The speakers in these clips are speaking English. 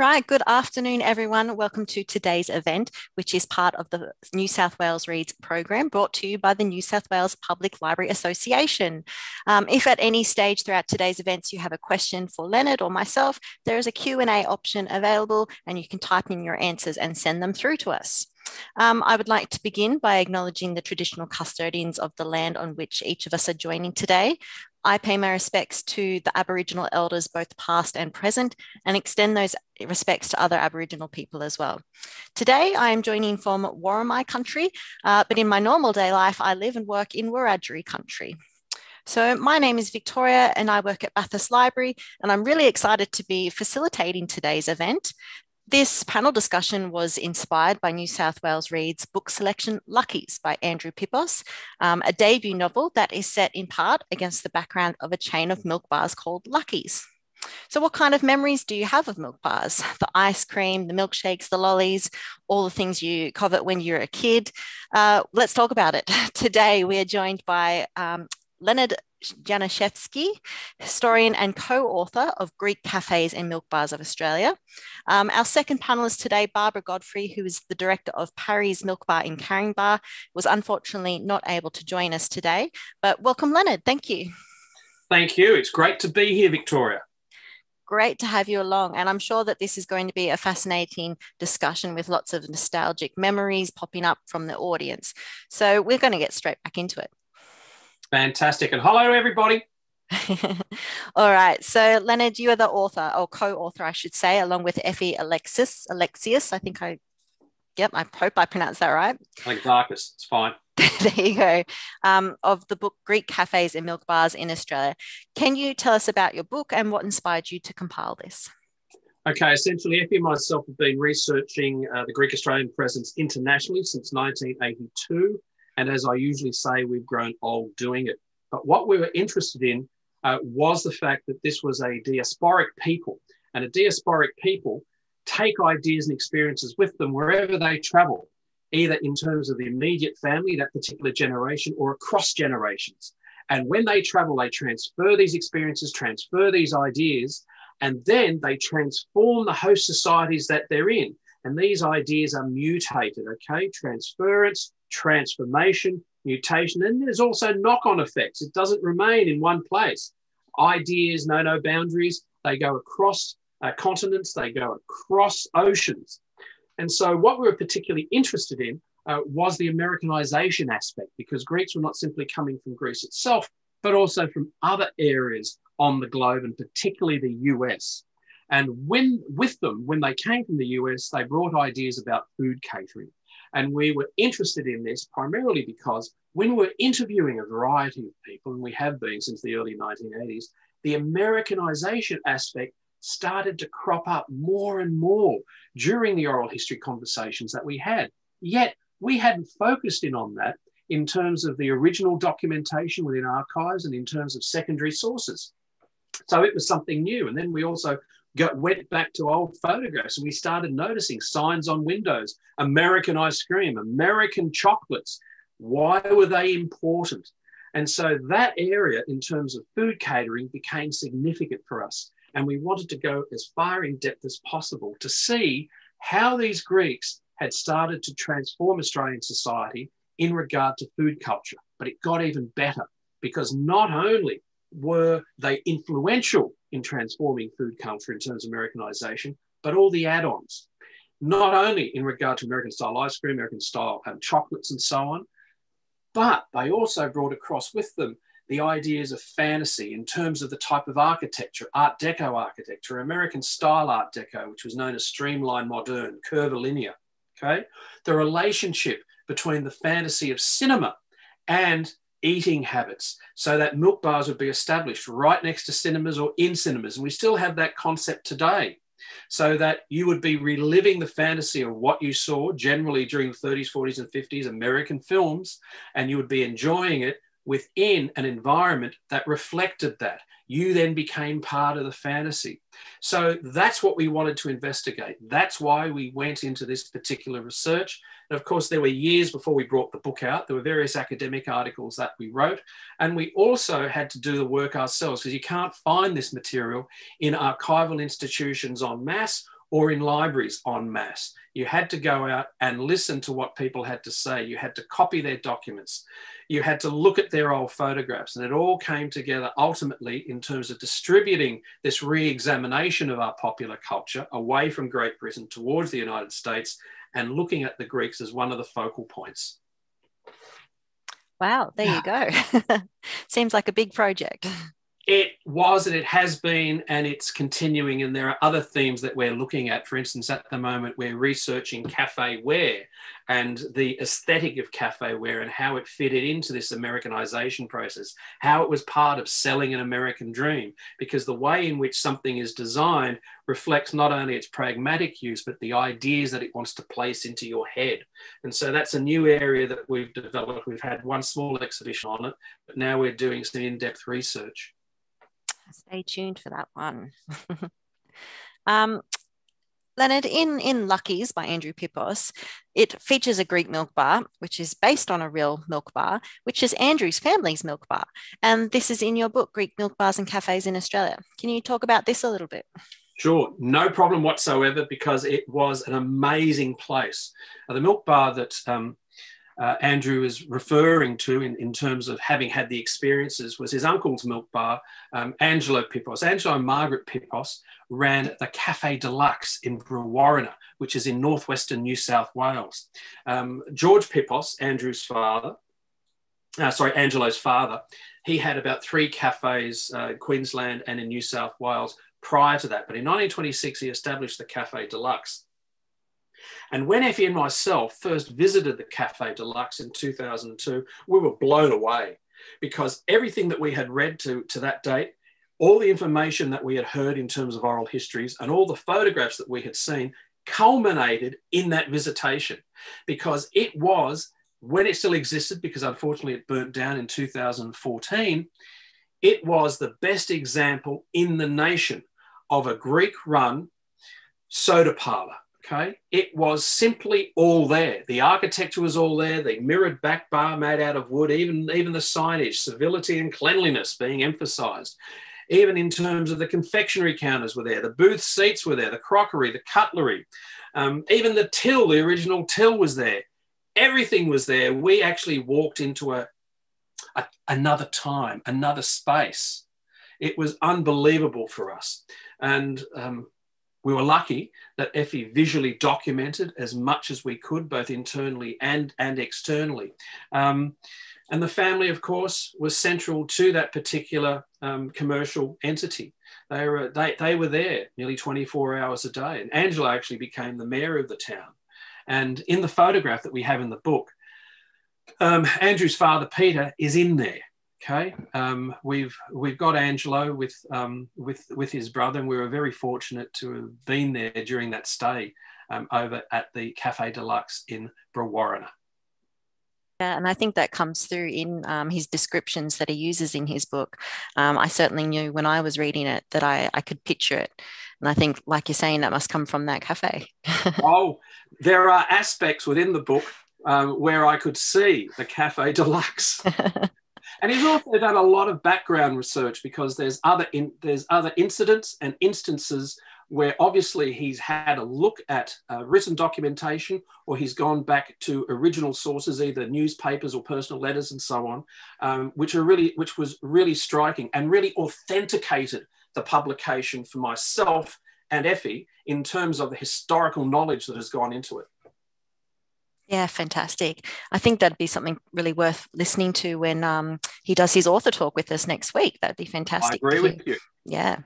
Right, good afternoon, everyone. Welcome to today's event, which is part of the New South Wales Reads program brought to you by the New South Wales Public Library Association. Um, if at any stage throughout today's events you have a question for Leonard or myself, there is a Q&A option available and you can type in your answers and send them through to us. Um, I would like to begin by acknowledging the traditional custodians of the land on which each of us are joining today. I pay my respects to the Aboriginal elders, both past and present, and extend those respects to other Aboriginal people as well. Today, I am joining from Worimi country, uh, but in my normal day life, I live and work in Wiradjuri country. So my name is Victoria and I work at Bathurst Library and I'm really excited to be facilitating today's event. This panel discussion was inspired by New South Wales Reads book selection Lucky's by Andrew Pippos, um, a debut novel that is set in part against the background of a chain of milk bars called Lucky's. So, what kind of memories do you have of milk bars? The ice cream, the milkshakes, the lollies, all the things you covet when you're a kid. Uh, let's talk about it. Today, we are joined by um, Leonard Janiszewski, historian and co-author of Greek Cafes and Milk Bars of Australia. Um, our second panelist today, Barbara Godfrey, who is the director of Parry's Milk Bar in Caringbah, was unfortunately not able to join us today, but welcome Leonard, thank you. Thank you, it's great to be here, Victoria. Great to have you along. And I'm sure that this is going to be a fascinating discussion with lots of nostalgic memories popping up from the audience. So we're going to get straight back into it. Fantastic. And hello, everybody. All right. So, Leonard, you are the author or co author, I should say, along with Effy Alexis. Alexius, I think I, yep, I hope I pronounced that right. Like Darkus, it's fine. there you go. Um, of the book Greek Cafes and Milk Bars in Australia. Can you tell us about your book and what inspired you to compile this? Okay, essentially, Effy and myself have been researching uh, the Greek Australian presence internationally since 1982. And as I usually say, we've grown old doing it. But what we were interested in uh, was the fact that this was a diasporic people. And a diasporic people take ideas and experiences with them wherever they travel, either in terms of the immediate family, that particular generation, or across generations. And when they travel, they transfer these experiences, transfer these ideas, and then they transform the host societies that they're in. And these ideas are mutated, okay? Transference, transformation, mutation, and there's also knock on effects. It doesn't remain in one place. Ideas know no boundaries, they go across uh, continents, they go across oceans. And so, what we were particularly interested in uh, was the Americanization aspect, because Greeks were not simply coming from Greece itself, but also from other areas on the globe, and particularly the US. And when with them, when they came from the US, they brought ideas about food catering. And we were interested in this primarily because when we're interviewing a variety of people, and we have been since the early 1980s, the Americanization aspect started to crop up more and more during the oral history conversations that we had. Yet we hadn't focused in on that in terms of the original documentation within archives and in terms of secondary sources. So it was something new. And then we also got, went back to old photographs and we started noticing signs on windows American ice cream, American chocolates. Why were they important? And so that area, in terms of food catering, became significant for us. And we wanted to go as far in depth as possible to see how these Greeks had started to transform Australian society in regard to food culture. But it got even better because not only were they influential in transforming food culture in terms of Americanization, but all the add ons, not only in regard to American style ice cream, American style um, chocolates, and so on, but they also brought across with them the ideas of fantasy in terms of the type of architecture, Art Deco architecture, American style Art Deco, which was known as streamline modern, curvilinear. Okay, the relationship between the fantasy of cinema and eating habits so that milk bars would be established right next to cinemas or in cinemas. And we still have that concept today. So that you would be reliving the fantasy of what you saw generally during the 30s, 40s, and 50s American films, and you would be enjoying it within an environment that reflected that. You then became part of the fantasy. So that's what we wanted to investigate. That's why we went into this particular research. And of course, there were years before we brought the book out. There were various academic articles that we wrote. And we also had to do the work ourselves because you can't find this material in archival institutions en masse or in libraries en masse. You had to go out and listen to what people had to say. You had to copy their documents. You had to look at their old photographs. And it all came together ultimately in terms of distributing this re examination of our popular culture away from Great Britain towards the United States and looking at the Greeks as one of the focal points. Wow, there you go. Seems like a big project. It was and it has been, and it's continuing. And there are other themes that we're looking at. For instance, at the moment, we're researching cafe wear and the aesthetic of cafe wear and how it fitted into this Americanization process, how it was part of selling an American dream. Because the way in which something is designed reflects not only its pragmatic use, but the ideas that it wants to place into your head. And so that's a new area that we've developed. We've had one small exhibition on it, but now we're doing some in depth research. Stay tuned for that one. um, Leonard, in, in Lucky's by Andrew Pippos, it features a Greek milk bar, which is based on a real milk bar, which is Andrew's family's milk bar. And this is in your book, Greek Milk Bars and Cafes in Australia. Can you talk about this a little bit? Sure, no problem whatsoever because it was an amazing place. Uh, the milk bar that um, uh, Andrew is referring to in, in terms of having had the experiences was his uncle's milk bar, um, Angelo Pippos. Angelo and Margaret Pippos ran the Cafe Deluxe in Brewarrina, which is in northwestern New South Wales. Um, George Pippos, Andrew's father, uh, sorry, Angelo's father, he had about three cafes uh, in Queensland and in New South Wales prior to that. But in 1926, he established the Cafe Deluxe. And when Effy and myself first visited the Cafe Deluxe in 2002, we were blown away because everything that we had read to, to that date, all the information that we had heard in terms of oral histories, and all the photographs that we had seen culminated in that visitation because it was, when it still existed, because unfortunately it burnt down in 2014, it was the best example in the nation of a Greek run soda parlor Okay, it was simply all there. The architecture was all there. The mirrored back bar made out of wood, even even the signage, civility and cleanliness being emphasised. Even in terms of the confectionery counters were there. The booth seats were there. The crockery, the cutlery, um, even the till, the original till was there. Everything was there. We actually walked into a, a another time, another space. It was unbelievable for us, and um, we were lucky that Effy visually documented as much as we could, both internally and, and externally. Um, and the family, of course, was central to that particular um, commercial entity. They were, they, they were there nearly 24 hours a day. And Angelo actually became the mayor of the town. And in the photograph that we have in the book, um, Andrew's father, Peter, is in there. Okay, um, we've we've got Angelo with um, with with his brother, and we were very fortunate to have been there during that stay um, over at the Cafe Deluxe in Brewarrina. Yeah, and I think that comes through in um, his descriptions that he uses in his book. Um, I certainly knew when I was reading it that I, I could picture it. And I think, like you're saying, that must come from that cafe. oh, there are aspects within the book um, where I could see the Cafe Deluxe. And he's also done a lot of background research because there's other in, there's other incidents and instances where obviously he's had a look at uh, written documentation or he's gone back to original sources, either newspapers or personal letters and so on, um, which are really which was really striking and really authenticated the publication for myself and Effy in terms of the historical knowledge that has gone into it. Yeah, fantastic. I think that'd be something really worth listening to when um, he does his author talk with us next week. That'd be fantastic. I agree with you. Yeah.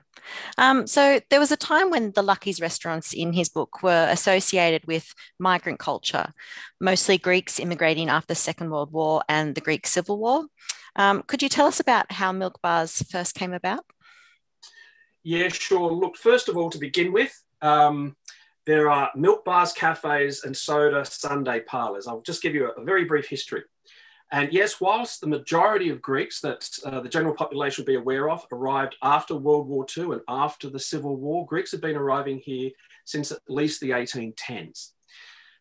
Um, so there was a time when the Lucky's restaurants in his book were associated with migrant culture, mostly Greeks immigrating after the Second World War and the Greek Civil War. Um, could you tell us about how milk bars first came about? Yeah, sure. Look, first of all, to begin with, um, there are milk bars, cafes, and soda sundae parlours. I'll just give you a, a, very brief history. And yes, whilst the majority of Greeks that uh, the general population would be aware of arrived after World War II and after the Civil War, Greeks had been arriving here since at least the 1810s.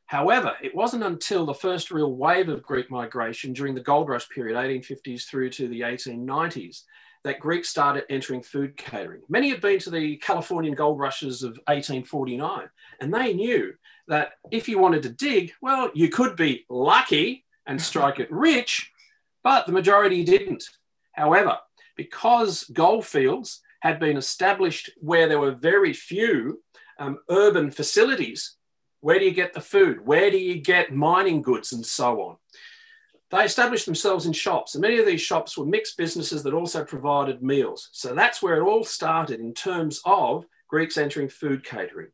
However, it wasn't until the first real wave of Greek migration during the gold rush period, 1850s through to the 1890s, that Greeks started entering food catering. Many had been to the Californian gold rushes of 1849, and they knew that if you wanted to dig, well, you could be lucky and strike it rich, but the majority didn't. However, because gold fields had been established where there were very few um, urban facilities, where do you get the food? Where do you get mining goods and so on? They established themselves in shops, and many of these shops were mixed businesses that also provided meals. So that's where it all started in terms of Greeks entering food catering.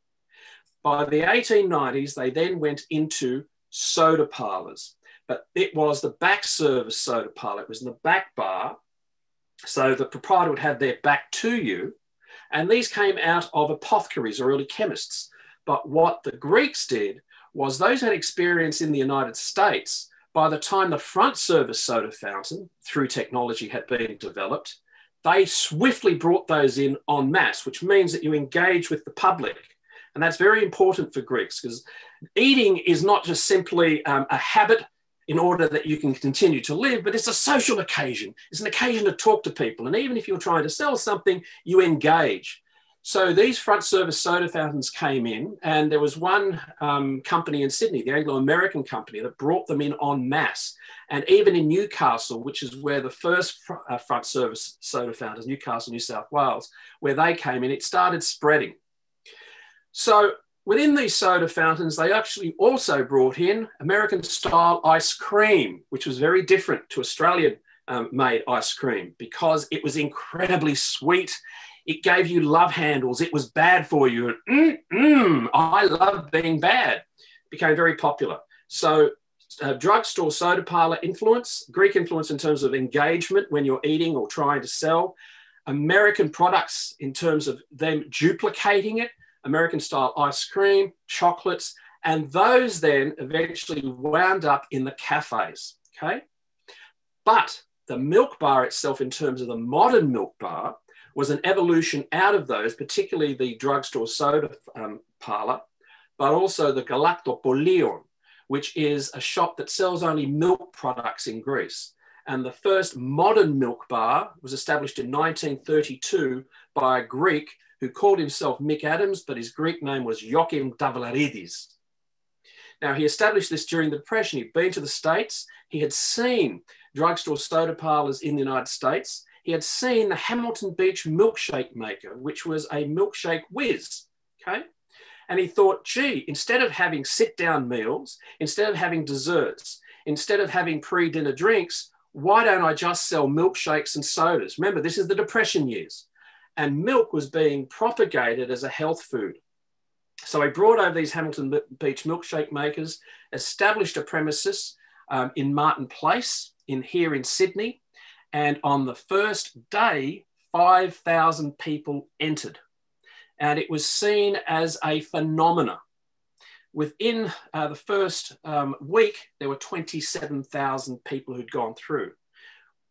By the 1890s, they then went into soda parlours, but it was the back service soda parlour. It was in the back bar. So the proprietor would have their back to you. And these came out of apothecaries or early chemists. But what the Greeks did was those had experience in the United States. By the time the front service soda fountain through technology had been developed, they swiftly brought those in en masse, which means that you engage with the public. And that's very important for Greeks because eating is not just simply um, a habit in order that you can continue to live, but it's a social occasion. It's an occasion to talk to people. And even if you're trying to sell something, you engage. So these front service soda fountains came in, and there was one um, company in Sydney, the Anglo American company, that brought them in en masse. And even in Newcastle, which is where the first fr- uh, front service soda fountains, Newcastle, New South Wales, where they came in, it started spreading. So within these soda fountains, they actually also brought in American style ice cream, which was very different to Australian um, made ice cream because it was incredibly sweet. It gave you love handles. It was bad for you. Mm, mm, I love being bad. Became very popular. So, uh, drugstore soda parlor influence, Greek influence in terms of engagement when you're eating or trying to sell, American products in terms of them duplicating it, American style ice cream, chocolates, and those then eventually wound up in the cafes. Okay. But the milk bar itself, in terms of the modern milk bar, was an evolution out of those, particularly the drugstore soda um, parlor, but also the Galactopolion, which is a shop that sells only milk products in Greece. And the first modern milk bar was established in 1932 by a Greek who called himself Mick Adams, but his Greek name was Joachim Tavlaridis. Now, he established this during the Depression. He'd been to the States. He had seen drugstore soda parlors in the United States. He had seen the Hamilton Beach milkshake maker, which was a milkshake whiz. Okay. And he thought, gee, instead of having sit down meals, instead of having desserts, instead of having pre dinner drinks, why don't I just sell milkshakes and sodas? Remember, this is the Depression years and milk was being propagated as a health food. So he brought over these Hamilton Beach milkshake makers, established a premises um, in Martin Place in here in Sydney, and on the first day, 5,000 people entered. And it was seen as a phenomena. Within uh, the first um, week, there were 27,000 people who'd gone through.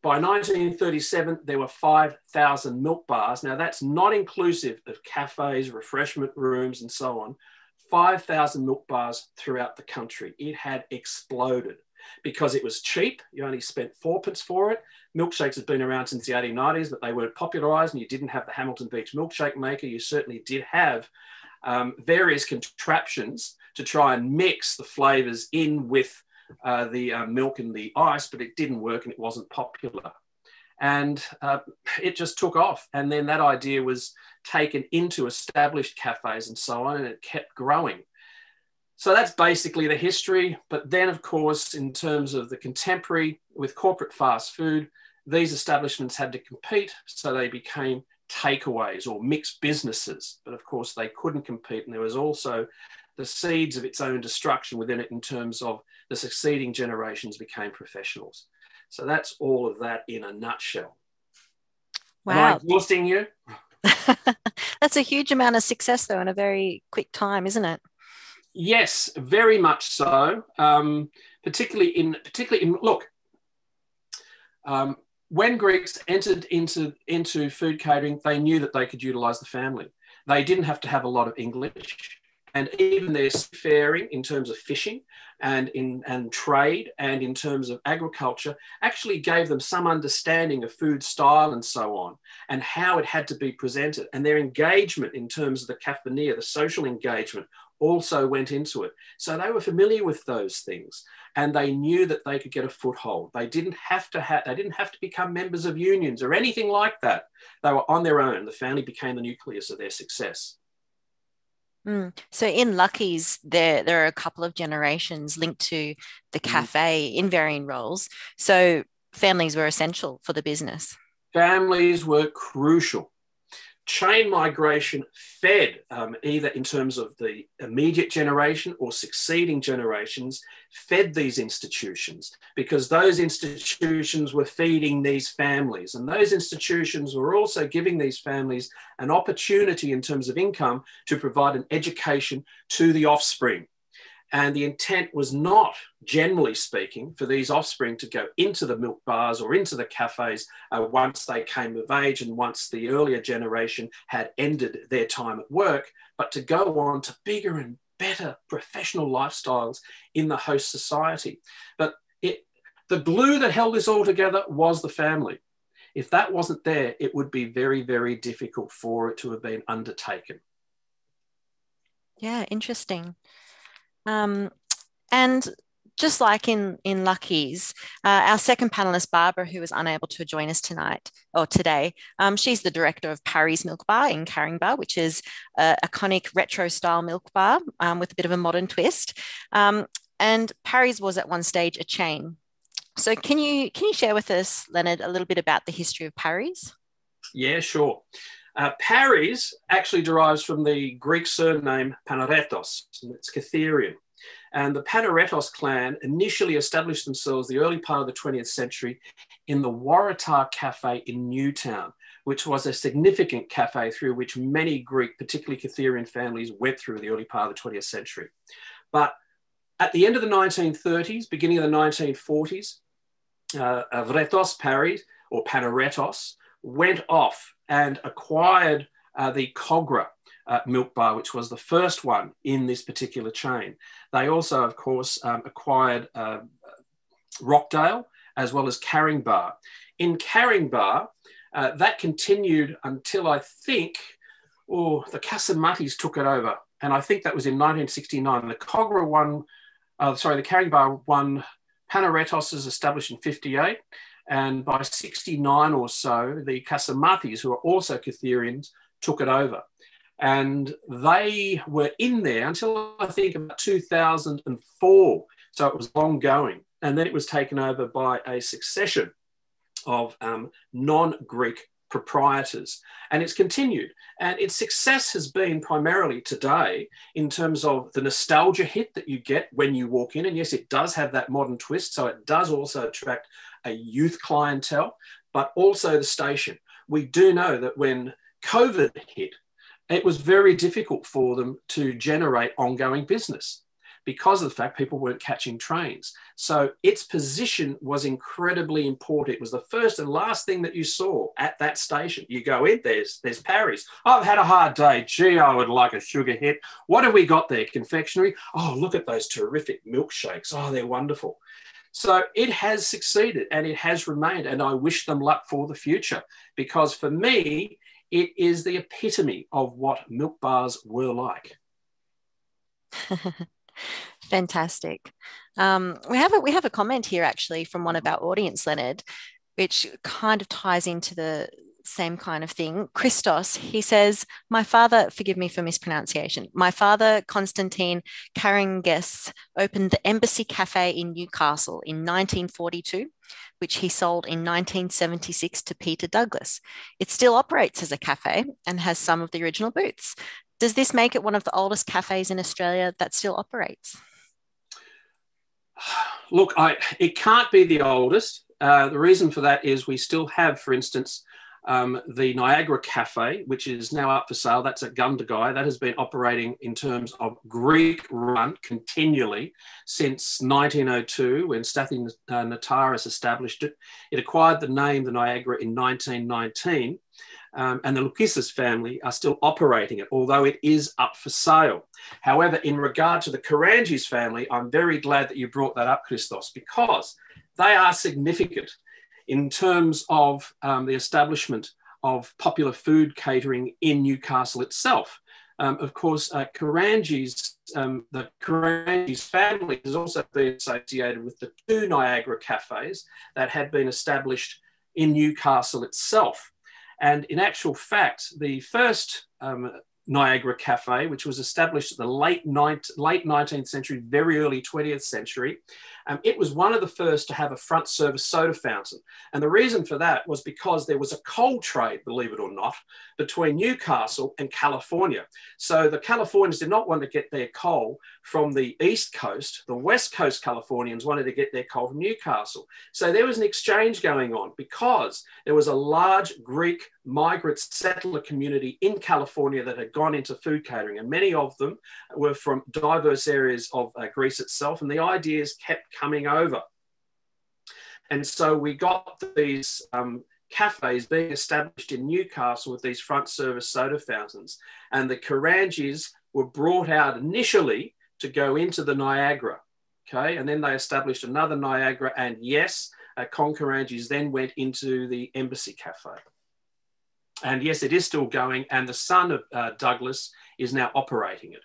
By 1937, there were 5,000 milk bars. Now, that's not inclusive of cafes, refreshment rooms, and so on. 5,000 milk bars throughout the country. It had exploded because it was cheap. You only spent fourpence for it. Milkshakes had been around since the 1890s, but they weren't popularized, and you didn't have the Hamilton Beach milkshake maker. You certainly did have um, various contraptions to try and mix the flavors in with uh, the uh, milk and the ice, but it didn't work and it wasn't popular. And uh, it just took off. And then that idea was taken into established cafes and so on, and it kept growing. So that's basically the history. But then, of course, in terms of the contemporary with corporate fast food, these establishments had to compete. So they became takeaways or mixed businesses. But of course, they couldn't compete. And there was also the seeds of its own destruction within it in terms of the succeeding generations became professionals. So that's all of that in a nutshell. Wow. Am I exhausting you? that's a huge amount of success, though, in a very quick time, isn't it? Yes, very much so. Um, particularly in particularly in look, um, when Greeks entered into into food catering, they knew that they could utilize the family. They didn't have to have a lot of English and even their seafaring in terms of fishing and in and trade and in terms of agriculture actually gave them some understanding of food style and so on and how it had to be presented and their engagement in terms of the kafania the social engagement also went into it so they were familiar with those things and they knew that they could get a foothold they didn't have to have they didn't have to become members of unions or anything like that they were on their own the family became the nucleus of their success Mm. So in Lucky's, there there are a couple of generations linked to the mm. cafe mm. in varying roles. So families were essential for the business. Families were crucial chain migration fed um, either in terms of the immediate generation or succeeding generations fed these institutions because those institutions were feeding these families. And those institutions were also giving these families an opportunity in terms of income to provide an education to the offspring and the intent was not, generally speaking, for these offspring to go into the milk bars or into the cafes uh, once they came of age and once the earlier generation had ended their time at work, but to go on to bigger and better professional lifestyles in the host society. But it, the glue that held this all together was the family. If that wasn't there, it would be very, very difficult for it to have been undertaken. Yeah, interesting. Um, and just like in, in Lucky's, uh, our second panelist, Barbara, who was unable to join us tonight or today, um, she's the director of Parry's Milk Bar in Caringbah, which is a iconic retro style milk bar um, with a bit of a modern twist. Um, and Parry's was at one stage a chain. So can you can you share with us, Leonard, a little bit about the history of Parry's? Yeah, sure. Uh, Parry's actually derives from the Greek surname Panaretos, and it's Cytherean. And the Panaretos clan initially established themselves the early part of the 20th century in the Waratah Cafe in Newtown, which was a significant cafe through which many Greek, particularly Cytherean families, went through the early part of the 20th century. But at the end of the 1930s, beginning of the 1940s, uh, Vretos Parry, or Panaretos, went off and acquired uh, the Kogarah uh, milk bar, which was the first one in this particular chain. They also, of course, um, acquired uh, Rockdale as well as Caringbah. In Caringbah, uh, that continued until I think, oh, the Casamatis took it over. And I think that was in 1969. The Kogarah one, uh, sorry, the Caringbah one, Panaretos is established in 58. And by 69 or so, the Casamatis, who are also Cythereans, took it over. And they were in there until I think about 2004. So it was long going. And then it was taken over by a succession of um, non Greek proprietors. And it's continued. And its success has been primarily today in terms of the nostalgia hit that you get when you walk in. And yes, it does have that modern twist. So it does also attract a youth clientele, but also the station. We do know that when COVID hit, it was very difficult for them to generate ongoing business because of the fact people weren't catching trains. So its position was incredibly important. It was the first and last thing that you saw at that station. You go in, there's there's Parry's. Oh, I've had a hard day. Gee, I would like a sugar hit. What have we got there? Confectionery. Oh, look at those terrific milkshakes. Oh, they're wonderful. So it has succeeded and it has remained. And I wish them luck for the future because for me, it is the epitome of what milk bars were like. Fantastic. Um, we have a we have a comment here actually from one of our audience, Leonard, which kind of ties into the same kind of thing. Christos, he says, My father, forgive me for mispronunciation, my father, Constantine Karangis, opened the Embassy Cafe in Newcastle in 1942, which he sold in 1976 to Peter Douglas. It still operates as a cafe and has some of the original booths. Does this make it one of the oldest cafes in Australia that still operates? Look, I, it can't be the oldest. Uh, the reason for that is we still have, for instance, um, the Niagara Cafe, which is now up for sale, that's at Gundagai. That has been operating in terms of Greek run continually since 1902 when Stathis uh, Nataras established it. It acquired the name the Niagara in 1919. um, and the Loukissas family are still operating it, although it is up for sale. However, in regard to the Karangis family, I'm very glad that you brought that up, Christos, because they are significant in terms of um, the establishment of popular food catering in Newcastle itself. Um, of course, uh, Karangis, um, the Karangis family has also been associated with the two Niagara cafes that had been established in Newcastle itself. And in actual fact, the first um, Niagara Cafe, which was established at the late, late 19th century, very early 20th century, um, it was one of the first to have a front service soda fountain. And the reason for that was because there was a coal trade, believe it or not, between Newcastle and California. So the Californians did not want to get their coal from the East Coast. The West Coast Californians wanted to get their coal from Newcastle. So there was an exchange going on because there was a large Greek migrant settler community in California that had gone into food catering. And many of them were from diverse areas of uh, Greece itself. And the ideas kept coming over. And so we got these um, cafes being established in Newcastle with these front service soda fountains. And the Karangis were brought out initially to go into the Niagara. Okay. And then they established another Niagara. And yes, uh, Con Karangis then went into the Embassy Cafe. And yes, it is still going. And the son of uh, Douglas is now operating it.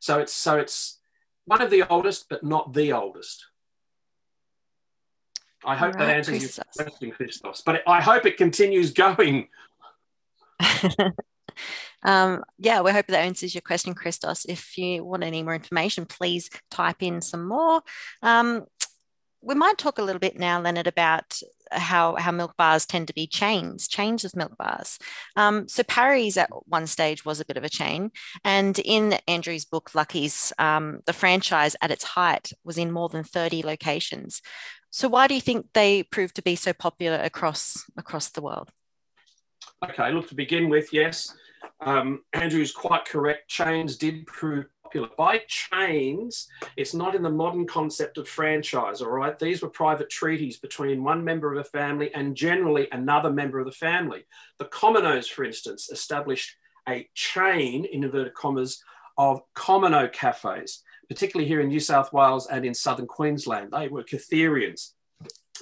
So it's so it's one of the oldest, but not the oldest. I hope right, that answers Christos. your question, Christos. But I hope it continues going. um, yeah, we hope that answers your question, Christos. If you want any more information, please type in some more. Um, we might talk a little bit now, Leonard, about how, how milk bars tend to be chains, chains of milk bars. Um, so Parry's at one stage was a bit of a chain. And in Andrew's book, Lucky's, um, the franchise at its height was in more than 30 locations. So why do you think they proved to be so popular across across the world? Okay, look to begin with, yes, um, Andrew is quite correct. Chains did prove popular. By chains, it's not in the modern concept of franchise, all right? These were private treaties between one member of a family and generally another member of the family. The Cominos, for instance, established a chain, in inverted commas, of Comino cafes particularly here in New South Wales and in southern Queensland. They were Cythereans.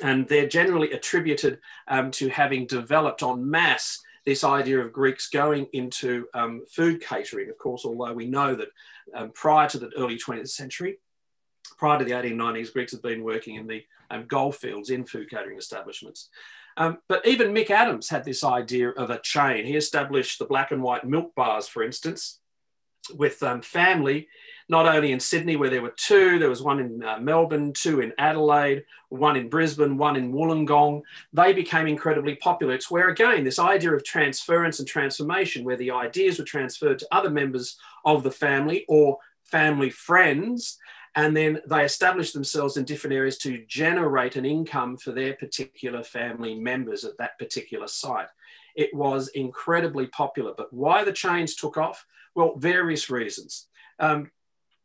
And they're generally attributed um, to having developed en masse this idea of Greeks going into um, food catering, of course, although we know that um, prior to the early 20th century, prior to the 1890s, Greeks had been working in the um, goldfields in food catering establishments. Um, but even Mick Adams had this idea of a chain. He established the black and white milk bars, for instance, with um, family not only in Sydney, where there were two, there was one in uh, Melbourne, two in Adelaide, one in Brisbane, one in Wollongong. They became incredibly popular. It's where, again, this idea of transference and transformation, where the ideas were transferred to other members of the family or family friends, and then they established themselves in different areas to generate an income for their particular family members at that particular site. It was incredibly popular. But why the chains took off? Well, various reasons. Um,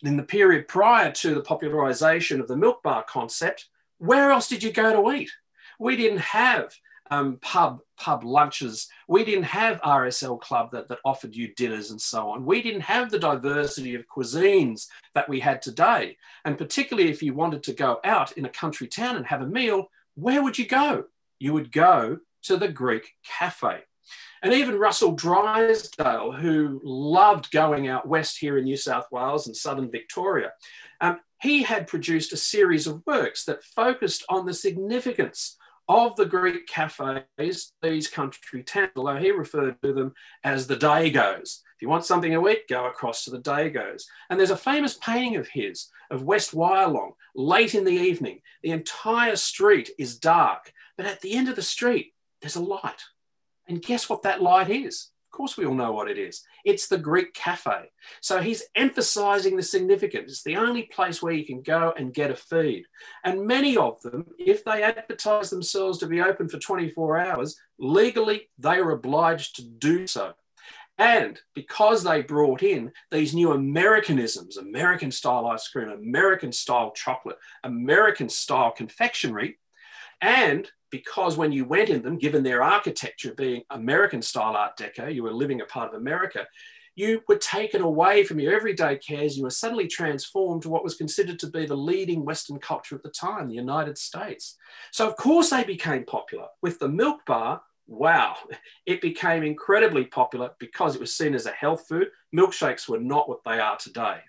in the period prior to the popularization of the milk bar concept, where else did you go to eat? We didn't have um, pub pub lunches. We didn't have RSL Club that, that offered you dinners and so on. We didn't have the diversity of cuisines that we had today. And particularly if you wanted to go out in a country town and have a meal, where would you go? You would go to the Greek cafe. And even Russell Drysdale, who loved going out west here in New South Wales and southern Victoria, um, he had produced a series of works that focused on the significance of the Greek cafes, these country towns, although he referred to them as the Dagos. If you want something to eat, go across to the Dagos. And there's a famous painting of his of West Wyalong, late in the evening. The entire street is dark, but at the end of the street, there's a light. And guess what that light is? Of course, we all know what it is. It's the Greek cafe. So he's emphasizing the significance. It's the only place where you can go and get a feed. And many of them, if they advertise themselves to be open for 24 hours, legally they are obliged to do so. And because they brought in these new Americanisms, American style ice cream, American style chocolate, American style confectionery, and because when you went in them, given their architecture being American style Art Deco, you were living a part of America, you were taken away from your everyday cares. You were suddenly transformed to what was considered to be the leading Western culture at the time, the United States. So, of course, they became popular. With the milk bar, wow, it became incredibly popular because it was seen as a health food. Milkshakes were not what they are today.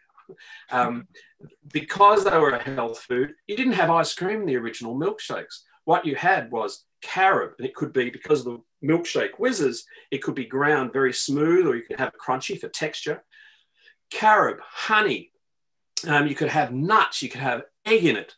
Um, because they were a health food, you didn't have ice cream in the original milkshakes. What you had was carob, and it could be because of the milkshake whizzes, it could be ground very smooth, or you could have it crunchy for texture. Carob, honey, um, you could have nuts, you could have egg in it,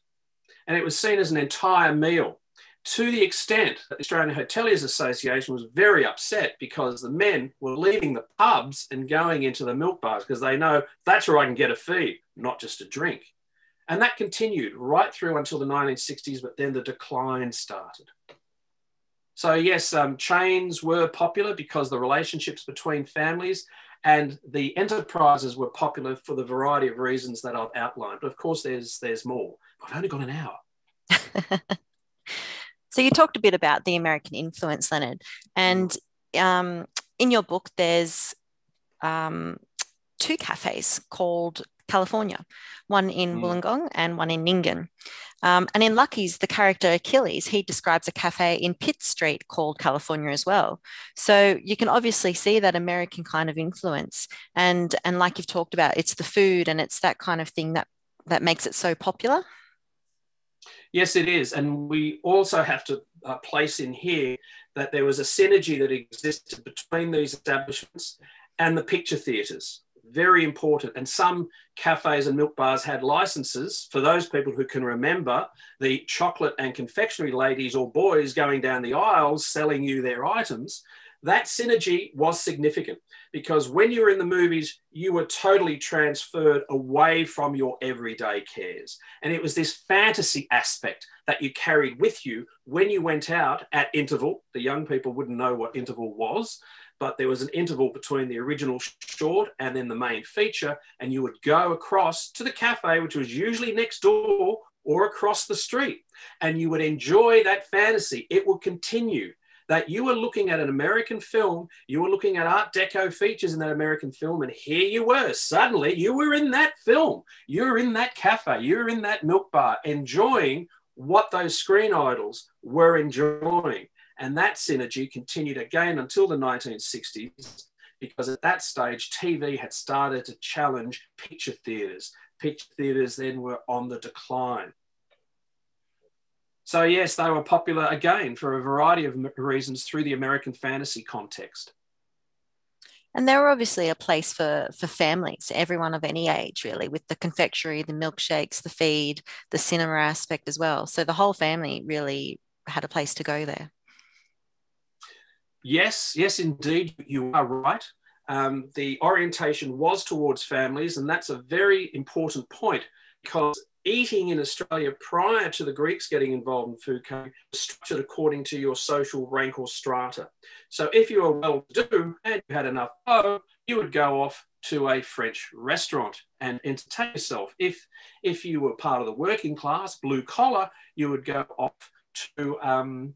and it was seen as an entire meal to the extent that the Australian Hoteliers Association was very upset because the men were leaving the pubs and going into the milk bars because they know that's where I can get a feed, not just a drink. And that continued right through until the 1960s, but then the decline started. So, yes, um, chains were popular because the relationships between families and the enterprises were popular for the variety of reasons that I've outlined. But of course, there's, there's more. I've only got an hour. So you talked a bit about the American influence, Leonard, and um, in your book, there's um, two cafes called California, one in mm. Wollongong and one in Nyngan. Um, and in Lucky's, the character Achilles, he describes a cafe in Pitt Street called California as well. So you can obviously see that American kind of influence. And, and like you've talked about, it's the food and it's that kind of thing that, that makes it so popular. Yes, it is. And we also have to uh, place in here that there was a synergy that existed between these establishments and the picture theatres. Very important. And some cafes and milk bars had licenses for those people who can remember the chocolate and confectionery ladies or boys going down the aisles selling you their items. That synergy was significant because when you were in the movies, you were totally transferred away from your everyday cares. And it was this fantasy aspect that you carried with you when you went out at interval. The young people wouldn't know what interval was, but there was an interval between the original short and then the main feature. And you would go across to the cafe, which was usually next door or across the street. And you would enjoy that fantasy. It would continue that you were looking at an American film, you were looking at Art Deco features in that American film, and here you were. Suddenly, you were in that film. You're in that cafe. You're in that milk bar, enjoying what those screen idols were enjoying. And that synergy continued again until the 1960s, because at that stage, TV had started to challenge picture theatres. Picture theatres then were on the decline. So, yes, they were popular again for a variety of reasons through the American fantasy context. And they were obviously a place for, for families, everyone of any age, really, with the confectionery, the milkshakes, the feed, the cinema aspect as well. So the whole family really had a place to go there. Yes, yes, indeed, you are right. Um, the orientation was towards families, and that's a very important point because eating in Australia prior to the Greeks getting involved in food cooking was structured according to your social rank or strata. So if you were well to do and you had enough dough, you would go off to a French restaurant and entertain yourself. If if you were part of the working class, blue collar, you would go off to um,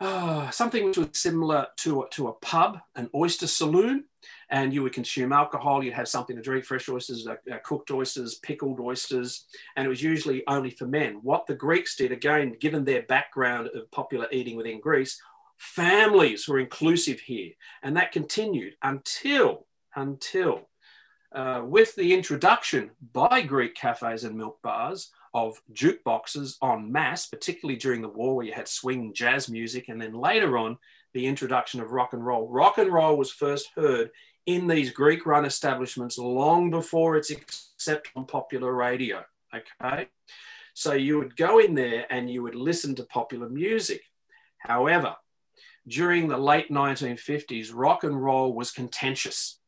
uh, something which was similar to, to a pub, an oyster saloon, and you would consume alcohol. You'd have something to drink, fresh oysters, uh, uh, cooked oysters, pickled oysters, and it was usually only for men. What the Greeks did, again, given their background of popular eating within Greece, families were inclusive here, and that continued until until uh, with the introduction by Greek cafes and milk bars of jukeboxes en masse, particularly during the war where you had swing jazz music, and then later on the introduction of rock and roll. Rock and roll was first heard in these Greek run establishments long before it's accepted on popular radio. Okay. So you would go in there and you would listen to popular music. However, during the late 1950s, rock and roll was contentious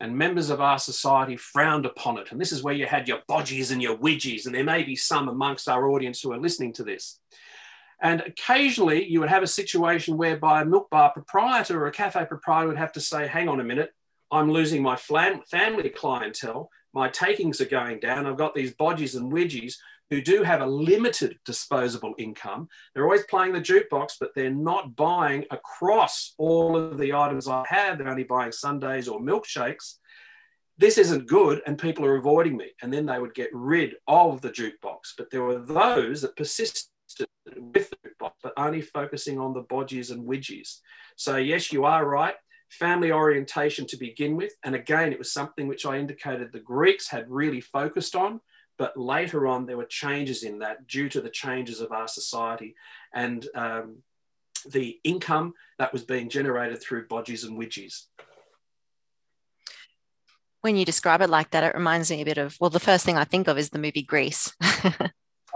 and members of our society frowned upon it. And this is where you had your bodgies and your widgies, and there may be some amongst our audience who are listening to this. And occasionally you would have a situation whereby a milk bar proprietor or a cafe proprietor would have to say, hang on a minute, I'm losing my family clientele. My takings are going down. I've got these bodgies and widgies who do have a limited disposable income. They're always playing the jukebox, but they're not buying across all of the items I have. They're only buying sundaes or milkshakes. This isn't good, and people are avoiding me. And then they would get rid of the jukebox. But there were those that persisted with the jukebox, but only focusing on the bodgies and widgies. So, yes, you are right family orientation to begin with. And again, it was something which I indicated the Greeks had really focused on. But later on, there were changes in that due to the changes of our society and um, the income that was being generated through bodgies and widgies. When you describe it like that, it reminds me a bit of, well, the first thing I think of is the movie Grease.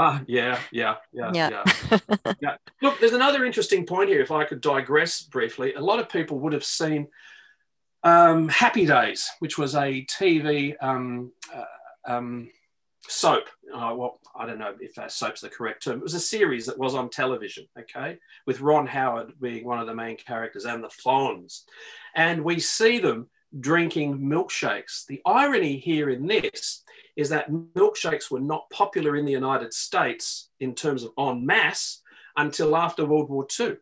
Ah, yeah, yeah, yeah, yeah. Yeah. yeah. Look, there's another interesting point here. If I could digress briefly, a lot of people would have seen um, Happy Days, which was a TV um, uh, um, soap. Uh, well, I don't know if that soap's the correct term. It was a series that was on television, okay, with Ron Howard being one of the main characters and the Fonz. And we see them drinking milkshakes. The irony here in this is that milkshakes were not popular in the United States in terms of en masse until after World War II.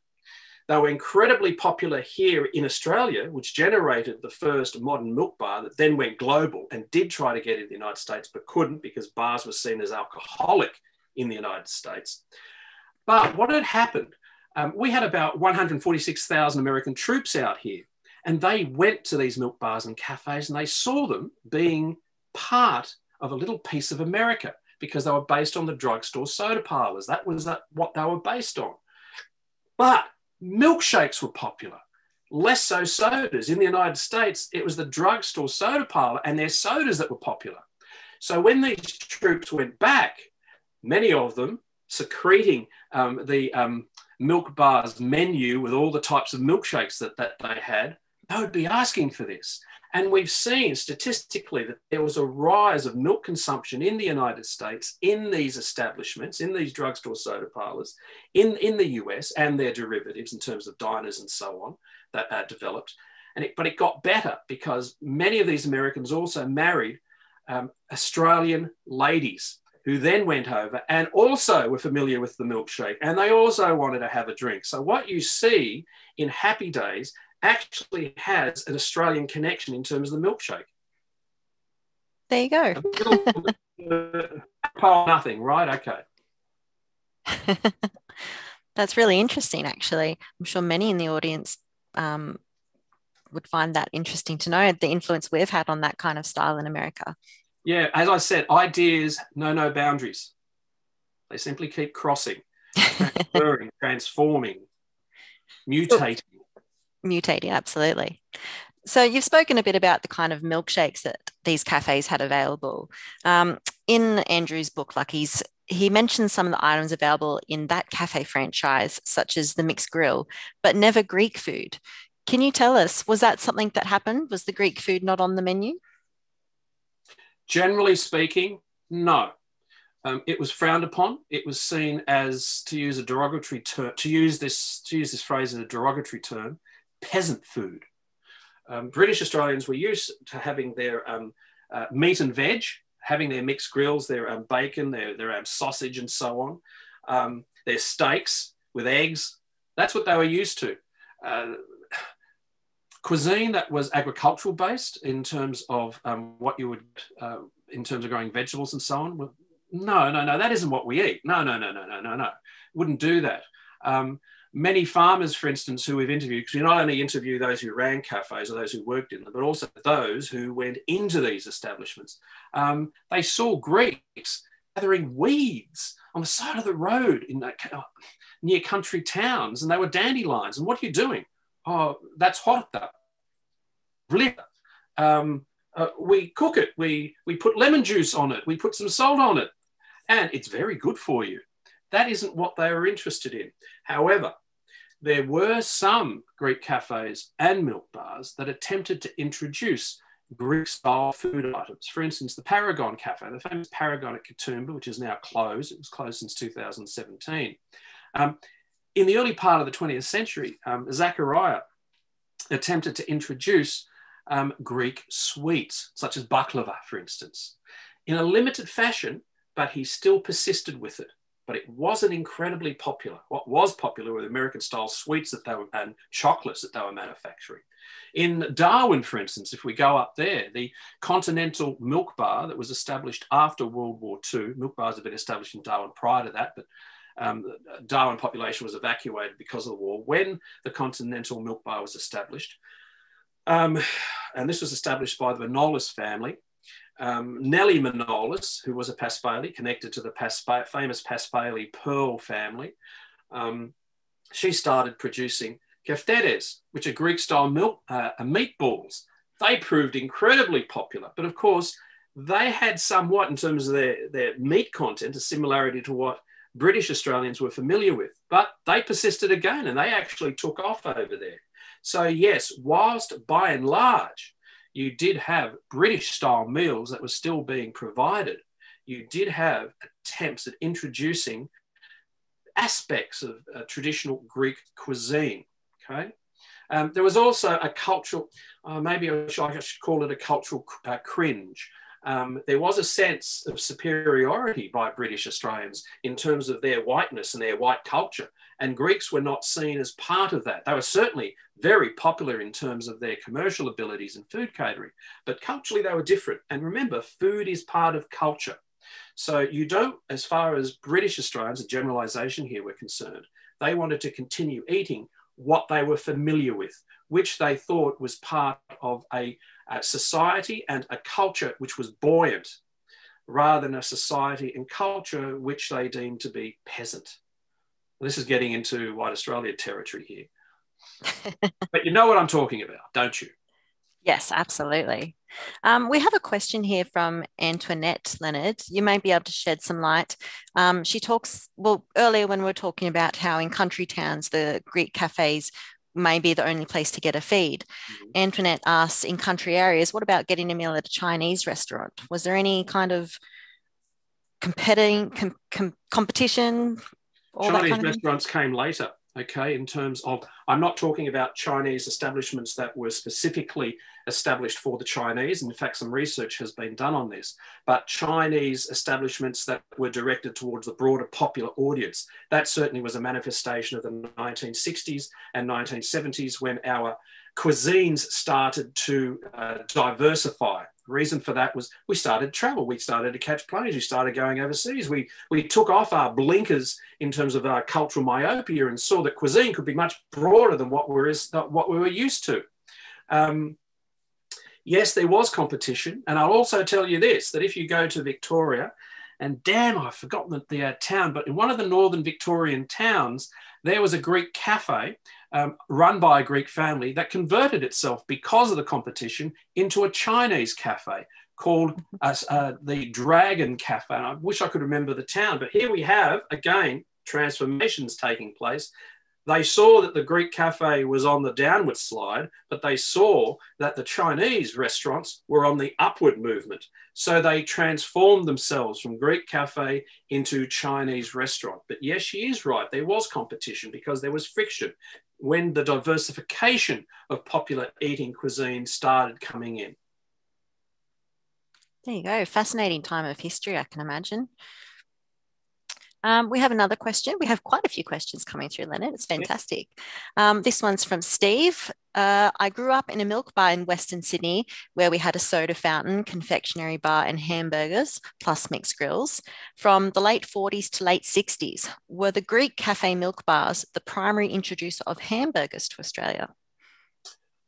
They were incredibly popular here in Australia, which generated the first modern milk bar that then went global and did try to get in the United States, but couldn't because bars were seen as alcoholic in the United States. But what had happened, um, we had about 146,000 American troops out here, and they went to these milk bars and cafes and they saw them being part of a little piece of America because they were based on the drugstore soda parlors. That was what they were based on. But milkshakes were popular, less so sodas. In the United States, it was the drugstore soda parlor and their sodas that were popular. So when these troops went back, many of them secreting um, the um, milk bars menu with all the types of milkshakes that, that they had, they would be asking for this. And we've seen statistically that there was a rise of milk consumption in the United States, in these establishments, in these drugstore soda parlors, in, in the US and their derivatives in terms of diners and so on that are developed. And it, but it got better because many of these Americans also married um, Australian ladies who then went over and also were familiar with the milkshake and they also wanted to have a drink. So, what you see in Happy Days actually has an Australian connection in terms of the milkshake. There you go. uh, nothing, right? Okay. That's really interesting, actually. I'm sure many in the audience um, would find that interesting to know the influence we've had on that kind of style in America. Yeah, as I said, ideas know no boundaries. They simply keep crossing, transferring, transforming, mutating mutating, absolutely. So you've spoken a bit about the kind of milkshakes that these cafes had available. Um, in Andrew's book, Lucky's, he mentions some of the items available in that cafe franchise, such as the mixed grill, but never Greek food. Can you tell us, was that something that happened? Was the Greek food not on the menu? Generally speaking, no. Um, it was frowned upon. It was seen as, to use a derogatory term, to use this to use this phrase as a derogatory term, peasant food. Um, British Australians were used to having their um, uh, meat and veg, having their mixed grills, their um, bacon, their, their um, sausage, and so on, um, their steaks with eggs. That's what they were used to. Uh, cuisine that was agricultural based in terms of um, what you would, uh, in terms of growing vegetables and so on. no, no, no, that isn't what we eat. No, no, no, no, no, no, no. Wouldn't do that. Um, many farmers, for instance, who we've interviewed, because we not only interview those who ran cafes or those who worked in them, but also those who went into these establishments, um, they saw Greeks gathering weeds on the side of the road in uh, near country towns, and they were dandelions. And what are you doing? Oh, that's hot. Liver. Um, uh, we cook it. We we put lemon juice on it. We put some salt on it, and it's very good for you. That isn't what they were interested in. However, there were some Greek cafes and milk bars that attempted to introduce Greek style food items. For instance, the Paragon Cafe, the famous Paragon at Katoomba, which is now closed, it was closed since 2017. Um, in the early part of the 20th century, um, Zachariah attempted to introduce um, Greek sweets, such as baklava, for instance. In a limited fashion, but he still persisted with it. But it wasn't incredibly popular. What was popular were the American style sweets that they were and chocolates that they were manufacturing. In Darwin, for instance, if we go up there, the Continental Milk Bar that was established after World War II, milk bars had been established in Darwin prior to that, but um, Darwin population was evacuated because of the war. When the Continental Milk Bar was established, um, and this was established by the Manolis family, um, Nellie Manolis, who was a Paspaley, connected to the Paspa famous Paspaley Pearl family, um, she started producing keftedes, which are Greek-style milk uh, meatballs. They proved incredibly popular, but of course, they had somewhat, in terms of their, their meat content, a similarity to what British Australians were familiar with. But they persisted again, and they actually took off over there. So yes, whilst by and large you did have British style meals that were still being provided. You did have attempts at introducing aspects of uh, traditional Greek cuisine. Okay. Um, there was also a cultural, uh, maybe I should, I should, call it a cultural uh, cringe. Um, there was a sense of superiority by British Australians in terms of their whiteness and their white culture. And Greeks were not seen as part of that. They were certainly very popular in terms of their commercial abilities and food catering, but culturally they were different. And remember, food is part of culture. So you don't, as far as British Australians, a generalisation here, were concerned, they wanted to continue eating what they were familiar with, which they thought was part of a, a society and a culture which was buoyant, rather than a society and culture which they deemed to be peasant. This is getting into white Australia territory here. but you know what I'm talking about, don't you? Yes, absolutely. Um, we have a question here from Antoinette Leonard. You may be able to shed some light. Um, she talks, well, earlier when we were talking about how in country towns the Greek cafes may be the only place to get a feed. Mm-hmm. Antoinette asks, in country areas, what about getting a meal at a Chinese restaurant? Was there any kind of competing com, com, competition Chinese kind of restaurants came later, okay, in terms of, I'm not talking about Chinese establishments that were specifically established for the Chinese. And in fact, some research has been done on this, but Chinese establishments that were directed towards the broader popular audience. That certainly was a manifestation of the 1960s and 1970s when our cuisines started to uh, diversify the reason for that was we started travel. We started to catch planes. We started going overseas. We, we took off our blinkers in terms of our cultural myopia and saw that cuisine could be much broader than what, we're, what we were used to. Um, yes, there was competition. And I'll also tell you this, that if you go to Victoria, and damn, I've forgotten the, the uh, town, but in one of the northern Victorian towns, there was a Greek cafe um, run by a Greek family that converted itself because of the competition into a Chinese cafe called uh, uh, the Dragon Cafe. And I wish I could remember the town, but here we have again transformations taking place. They saw that the Greek cafe was on the downward slide, but they saw that the Chinese restaurants were on the upward movement. So they transformed themselves from Greek cafe into Chinese restaurant. But yes, she is right. There was competition because there was friction when the diversification of popular eating cuisine started coming in. There you go. Fascinating time of history, I can imagine. Um, we have another question. We have quite a few questions coming through, Leonard. It's fantastic. Um, this one's from Steve. Uh, I grew up in a milk bar in Western Sydney where we had a soda fountain, confectionery bar, and hamburgers, plus mixed grills. From the late 40s to late 60s, were the Greek cafe milk bars the primary introducer of hamburgers to Australia?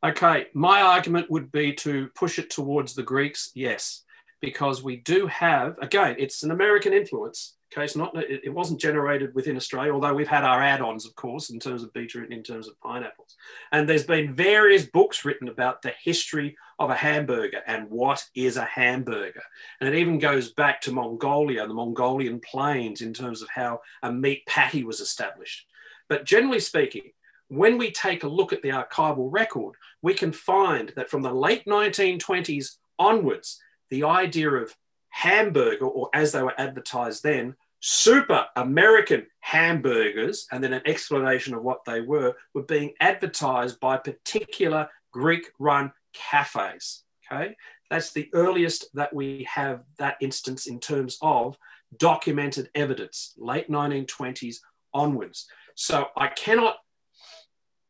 Okay, my argument would be to push it towards the Greeks, yes, because we do have, again, it's an American influence It's not it, it wasn't generated within Australia, although we've had our add-ons, of course, in terms of beetroot and in terms of pineapples. And there's been various books written about the history of a hamburger and what is a hamburger. And it even goes back to Mongolia, the Mongolian plains, in terms of how a meat patty was established. But generally speaking, when we take a look at the archival record, we can find that from the late 1920s onwards, the idea of hamburger, or as they were advertised then, super American hamburgers, and then an explanation of what they were, were being advertised by particular Greek run cafes. Okay, that's the earliest that we have that instance in terms of documented evidence, late 1920s onwards. So I cannot,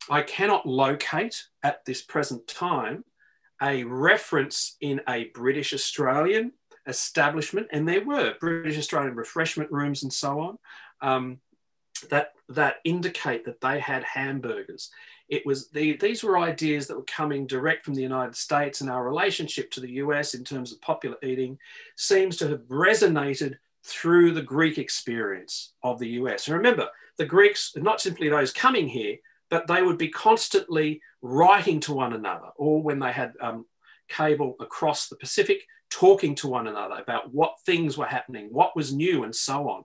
I cannot locate at this present time a reference in a British Australian establishment, and there were British Australian refreshment rooms and so on, um, that that indicate that they had hamburgers. It was the, these were ideas that were coming direct from the United States, and our relationship to the US in terms of popular eating seems to have resonated through the Greek experience of the US. And remember, the Greeks, not simply those coming here, but they would be constantly writing to one another, or when they had um, cable across the Pacific, talking to one another about what things were happening, what was new, and so on.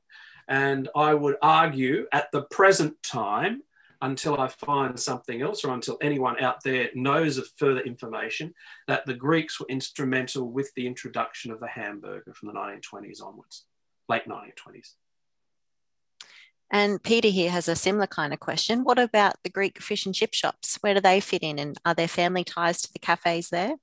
And I would argue at the present time, until I find something else or until anyone out there knows of further information, that the Greeks were instrumental with the introduction of the hamburger from the 1920s onwards, late 1920s. And Peter here has a similar kind of question. What about the Greek fish and chip shops? Where do they fit in? And are there family ties to the cafes there?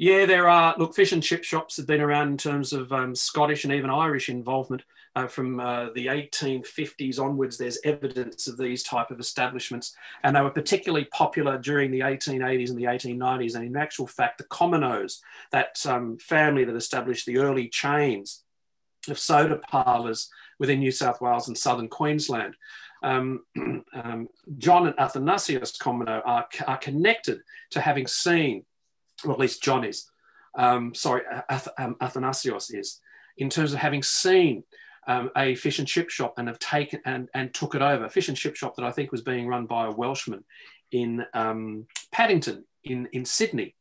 Yeah, there are. Look, fish and chip shops have been around in terms of um, Scottish and even Irish involvement uh, from uh, the 1850s onwards. There's evidence of these type of establishments, and they were particularly popular during the 1880s and the 1890s. And in actual fact, the Cominos, that um, family that established the early chains of soda parlours within New South Wales and southern Queensland. Um, um, John and Athanasios Comino are, are connected to having seen, or at least John is, um, sorry, Ath- um, Athanasios is, in terms of having seen um, a fish and chip shop and have taken and, and took it over. A fish and chip shop that I think was being run by a Welshman in um, Paddington in, in Sydney.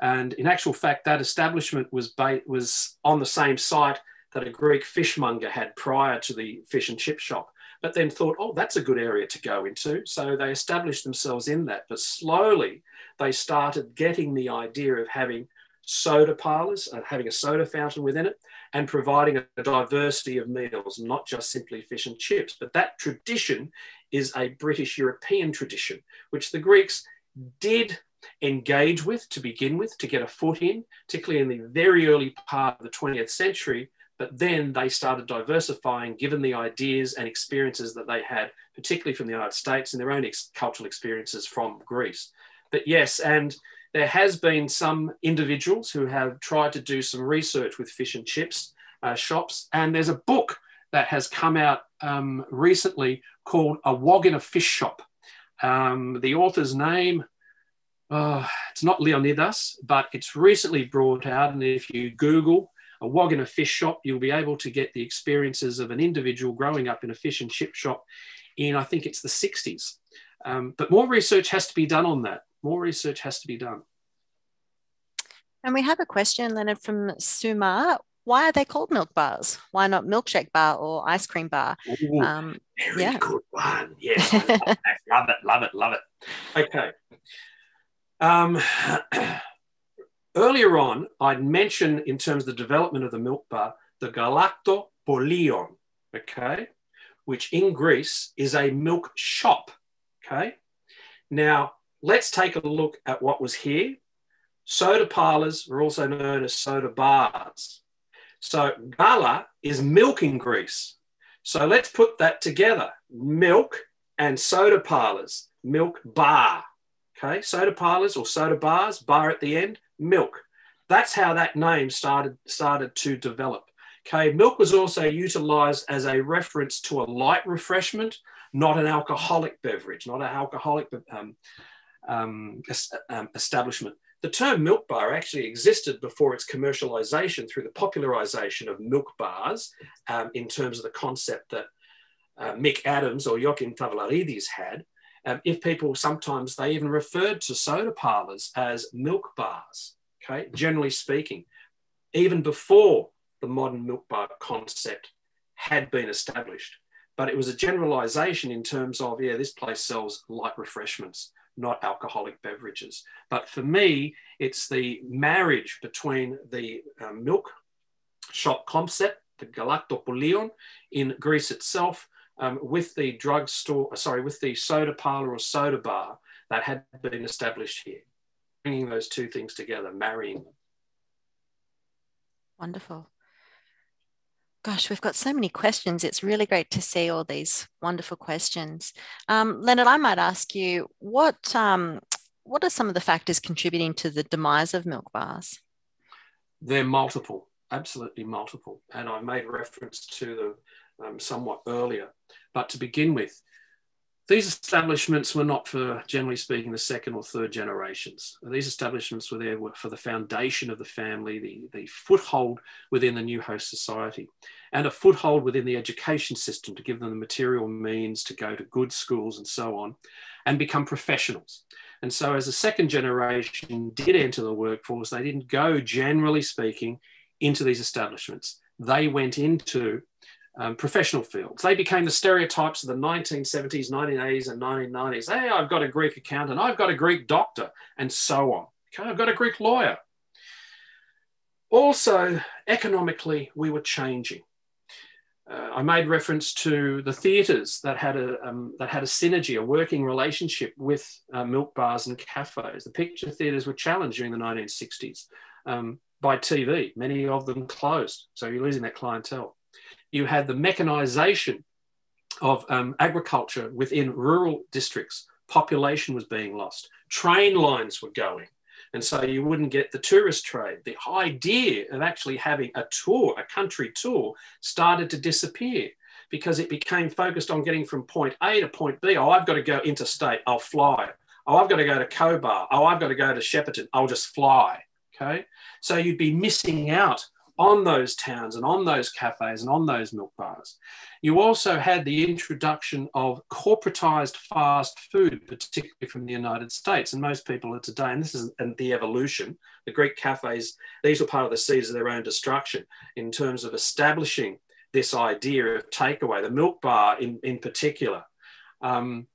And in actual fact, that establishment was, ba- was on the same site that a Greek fishmonger had prior to the fish and chip shop, but then thought, oh, that's a good area to go into. So they established themselves in that. But slowly they started getting the idea of having soda parlors, and having a soda fountain within it, and providing a diversity of meals, not just simply fish and chips. But that tradition is a British European tradition, which the Greeks did engage with to begin with, to get a foot in, particularly in the very early part of the 20th century, but then they started diversifying given the ideas and experiences that they had, particularly from the United States and their own ex- cultural experiences from Greece. But yes, and there has been some individuals who have tried to do some research with fish and chips uh, shops, and there's a book that has come out um, recently called A Wog in a Fish Shop. Um, the author's name, oh, it's not Leonidas, but it's recently brought out. And if you Google a wog in a fish shop, you'll be able to get the experiences of an individual growing up in a fish and chip shop in, I think it's the 60s. Um, but more research has to be done on that. More research has to be done. And we have a question, Leonard, from Suma. Why are they called milk bars? Why not milkshake bar or ice cream bar? Ooh, um, very yeah. good one. Yes, love it, love it, love it. Okay. Um, Earlier on, I'd mentioned in terms of the development of the milk bar, the galactopolion, okay, which in Greece is a milk shop, okay. Now, let's take a look at what was here. Soda parlors are also known as soda bars. So gala is milk in Greece. So let's put that together. Milk and soda parlors, milk bar. Okay, soda parlors or soda bars, bar at the end, milk. That's how that name started, started to develop. Okay, milk was also utilized as a reference to a light refreshment, not an alcoholic beverage, not an alcoholic um, um, um, establishment. The term milk bar actually existed before its commercialization through the popularization of milk bars um, in terms of the concept that uh, Mick Adams or Joachim Tavlaridis had. Um, if people sometimes they even referred to soda parlors as milk bars, okay, generally speaking, even before the modern milk bar concept had been established. But it was a generalization in terms of, yeah, this place sells light refreshments, not alcoholic beverages. But for me, it's the marriage between the uh, milk shop concept, the galactopolion in Greece itself, um, with the drugstore, uh, sorry, with the soda parlor or soda bar that had been established here. Bringing those two things together, marrying them. Wonderful. Gosh, we've got so many questions. It's really great to see all these wonderful questions. Um, Leonard, I might ask you what um, what are some of the factors contributing to the demise of milk bars? They're multiple, absolutely multiple, and I made reference to them um, somewhat earlier. But to begin with, these establishments were not for, generally speaking, the second or third generations. These establishments were there for the foundation of the family, the, the foothold within the new host society, and a foothold within the education system to give them the material means to go to good schools and so on, and become professionals. And so, as the second generation did enter the workforce, they didn't go, generally speaking, into these establishments. They went into um, professional fields. They became the stereotypes of the 1970s, 1980s, and 1990s. Hey, I've got a Greek accountant, I've got a Greek doctor, and so on. Okay, I've got a Greek lawyer. Also, economically, we were changing. Uh, I made reference to the theatres that had a um, that had a synergy, a working relationship with uh, milk bars and cafes. The picture theatres were challenged during the 1960s um, by TV. Many of them closed, so you're losing that clientele you had the mechanization of um, agriculture within rural districts. Population was being lost. Train lines were going. And so you wouldn't get the tourist trade. The idea of actually having a tour, a country tour, started to disappear because it became focused on getting from point A to point B. Oh, I've got to go interstate. I'll fly. Oh, I've got to go to Cobar. Oh, I've got to go to Shepparton. I'll just fly. Okay. So you'd be missing out on those towns and on those cafes and on those milk bars. You also had the introduction of corporatized fast food, particularly from the United States. And most people are today, and this is the evolution, the Greek cafes, these were part of the seeds of their own destruction in terms of establishing this idea of takeaway, the milk bar in, in particular. Um,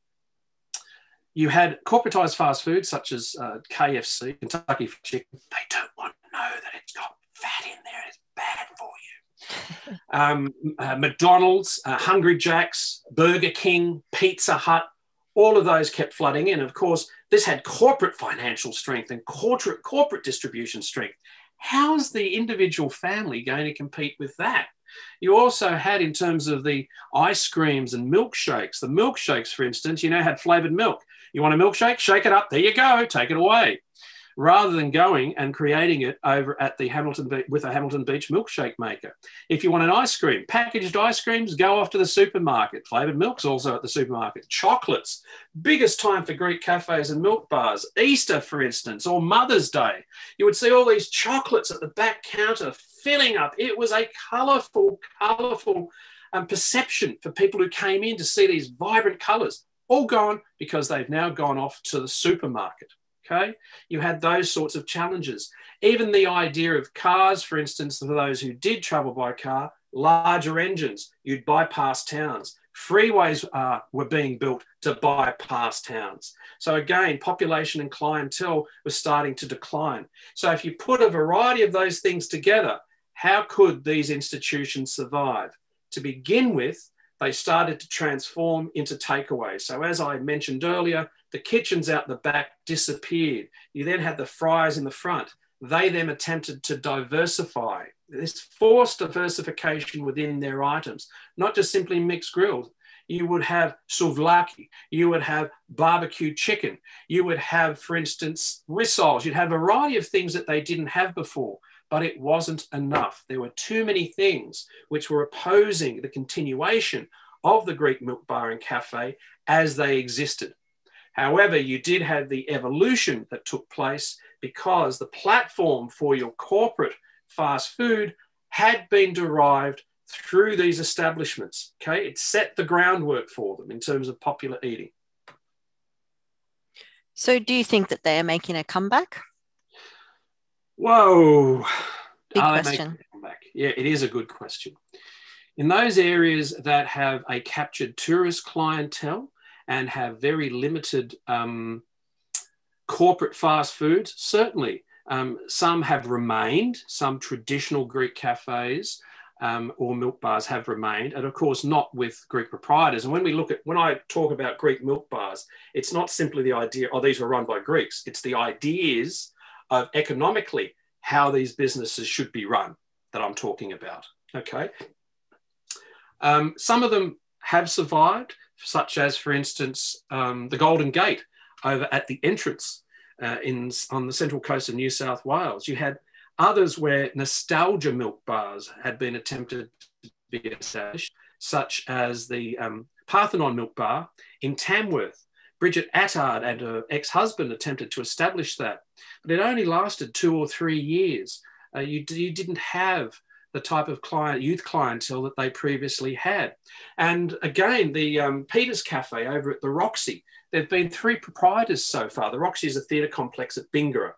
you had corporatized fast food such as uh, KFC, Kentucky Chicken. They don't want to know that it's got fat in bad for you. um, uh, McDonald's, uh, Hungry Jack's, Burger King, Pizza Hut, all of those kept flooding in. Of course, this had corporate financial strength and corporate, corporate distribution strength. How's the individual family going to compete with that? You also had, in terms of the ice creams and milkshakes, the milkshakes, for instance, you know, had flavored milk. You want a milkshake? Shake it up. There you go. Take it away rather than going and creating it over at the Hamilton Be- with a Hamilton Beach milkshake maker. If you want an ice cream, packaged ice creams, go off to the supermarket. Flavored milk's also at the supermarket. Chocolates, biggest time for Greek cafes and milk bars. Easter, for instance, or Mother's Day. You would see all these chocolates at the back counter filling up. It was a colourful, colourful um, perception for people who came in to see these vibrant colours. All gone because they've now gone off to the supermarket. Okay, you had those sorts of challenges. Even the idea of cars, for instance, for those who did travel by car, larger engines, you'd bypass towns. Freeways uh, were being built to bypass towns. So again, population and clientele was starting to decline. So if you put a variety of those things together, how could these institutions survive? To begin with, they started to transform into takeaways. So as I mentioned earlier, the kitchens out the back disappeared. You then had the fryers in the front. They then attempted to diversify this forced diversification within their items, not just simply mixed grilled. You would have souvlaki, you would have barbecue chicken, you would have, for instance, rissoles. You'd have a variety of things that they didn't have before, but it wasn't enough. There were too many things which were opposing the continuation of the Greek milk bar and cafe as they existed. However, you did have the evolution that took place because the platform for your corporate fast food had been derived through these establishments. Okay, it set the groundwork for them in terms of popular eating. So, do you think that they are making a comeback? Whoa, big question. Yeah, it is a good question. In those areas that have a captured tourist clientele, and have very limited um, corporate fast foods, certainly. Um, some have remained, some traditional Greek cafes um, or milk bars have remained, and of course, not with Greek proprietors. And when we look at, when I talk about Greek milk bars, it's not simply the idea, oh, these were run by Greeks. It's the ideas of economically how these businesses should be run that I'm talking about. Okay. Um, some of them have survived, such as, for instance, um, the Golden Gate over at the entrance uh, in, on the central coast of New South Wales. You had others where nostalgia milk bars had been attempted to be established, such as the um, Parthenon Milk Bar in Tamworth. Bridget Attard and her ex husband attempted to establish that, but it only lasted two or three years. Uh, you, you didn't have the type of client, youth clientele that they previously had. And again, the um, Peters Cafe over at the Roxy, there have been three proprietors so far. The Roxy is a theatre complex at Bingara.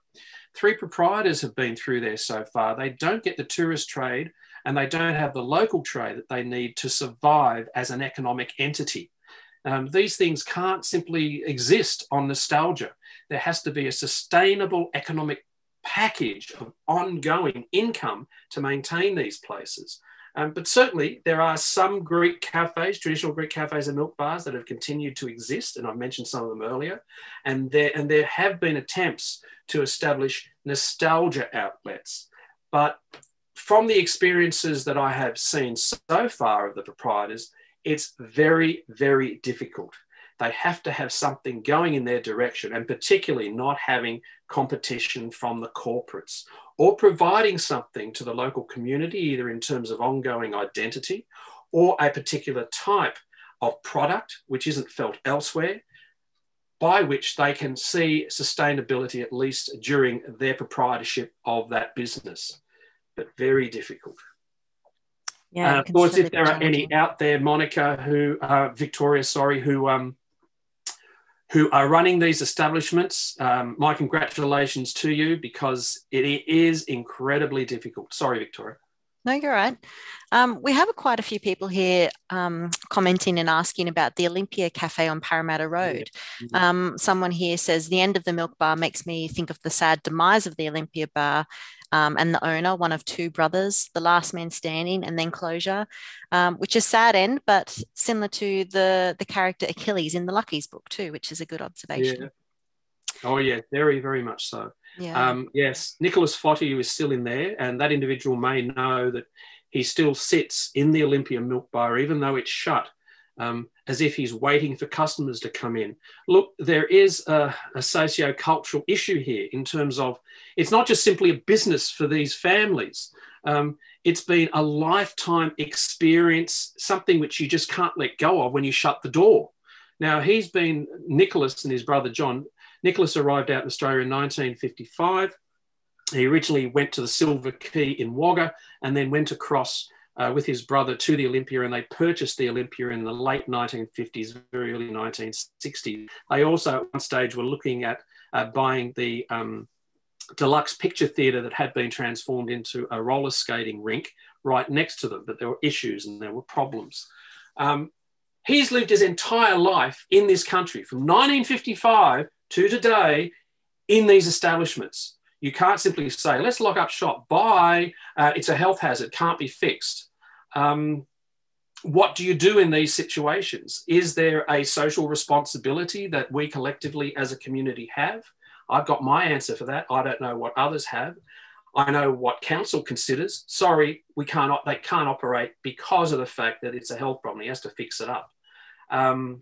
Three proprietors have been through there so far. They don't get the tourist trade and they don't have the local trade that they need to survive as an economic entity. Um, these things can't simply exist on nostalgia. There has to be a sustainable economic package of ongoing income to maintain these places. Um, but certainly, there are some Greek cafes, traditional Greek cafes and milk bars that have continued to exist, and I mentioned some of them earlier. And there, and there have been attempts to establish nostalgia outlets. But from the experiences that I have seen so far of the proprietors, it's very, very difficult. They have to have something going in their direction, and particularly not having competition from the corporates or providing something to the local community, either in terms of ongoing identity or a particular type of product which isn't felt elsewhere, by which they can see sustainability at least during their proprietorship of that business. But very difficult. Yeah, uh, of course, if there are any out there, Monica, who uh, Victoria, sorry, who um, who are running these establishments, um, my congratulations to you because it is incredibly difficult. Sorry, Victoria. No, you're right. Um, we have quite a few people here um, commenting and asking about the Olympia Cafe on Parramatta Road. Mm-hmm. Um, someone here says the end of the milk bar makes me think of the sad demise of the Olympia bar um, and the owner, one of two brothers, the last man standing, and then closure, um, which is sad end, but similar to the the character Achilles in the Lucky's book too, which is a good observation. Yeah. Oh yeah, very very much so. Yeah. Um, yes, Nicholas Fotiou is still in there, and that individual may know that he still sits in the Olympia Milk Bar, even though it's shut um, as if he's waiting for customers to come in. Look, there is a, a socio-cultural issue here in terms of it's not just simply a business for these families. Um, it's been a lifetime experience, something which you just can't let go of when you shut the door. Now, he's been, Nicholas and his brother John, Nicholas arrived out in Australia in 1955. He originally went to the Silver Key in Wagga and then went across uh, with his brother to the Olympia, and they purchased the Olympia in the late 1950s, very early 1960s. They also, at one stage, were looking at uh, buying the um, deluxe picture theatre that had been transformed into a roller skating rink right next to them, but there were issues and there were problems. Um, he's lived his entire life in this country from 1955 to today in these establishments. You can't simply say, let's lock up shop, bye, uh, it's a health hazard, can't be fixed. Um, what do you do in these situations? Is there a social responsibility that we collectively as a community have? I've got my answer for that. I don't know what others have. I know what council considers. Sorry, we can't. They can't operate because of the fact that it's a health problem. He has to fix it up. Um,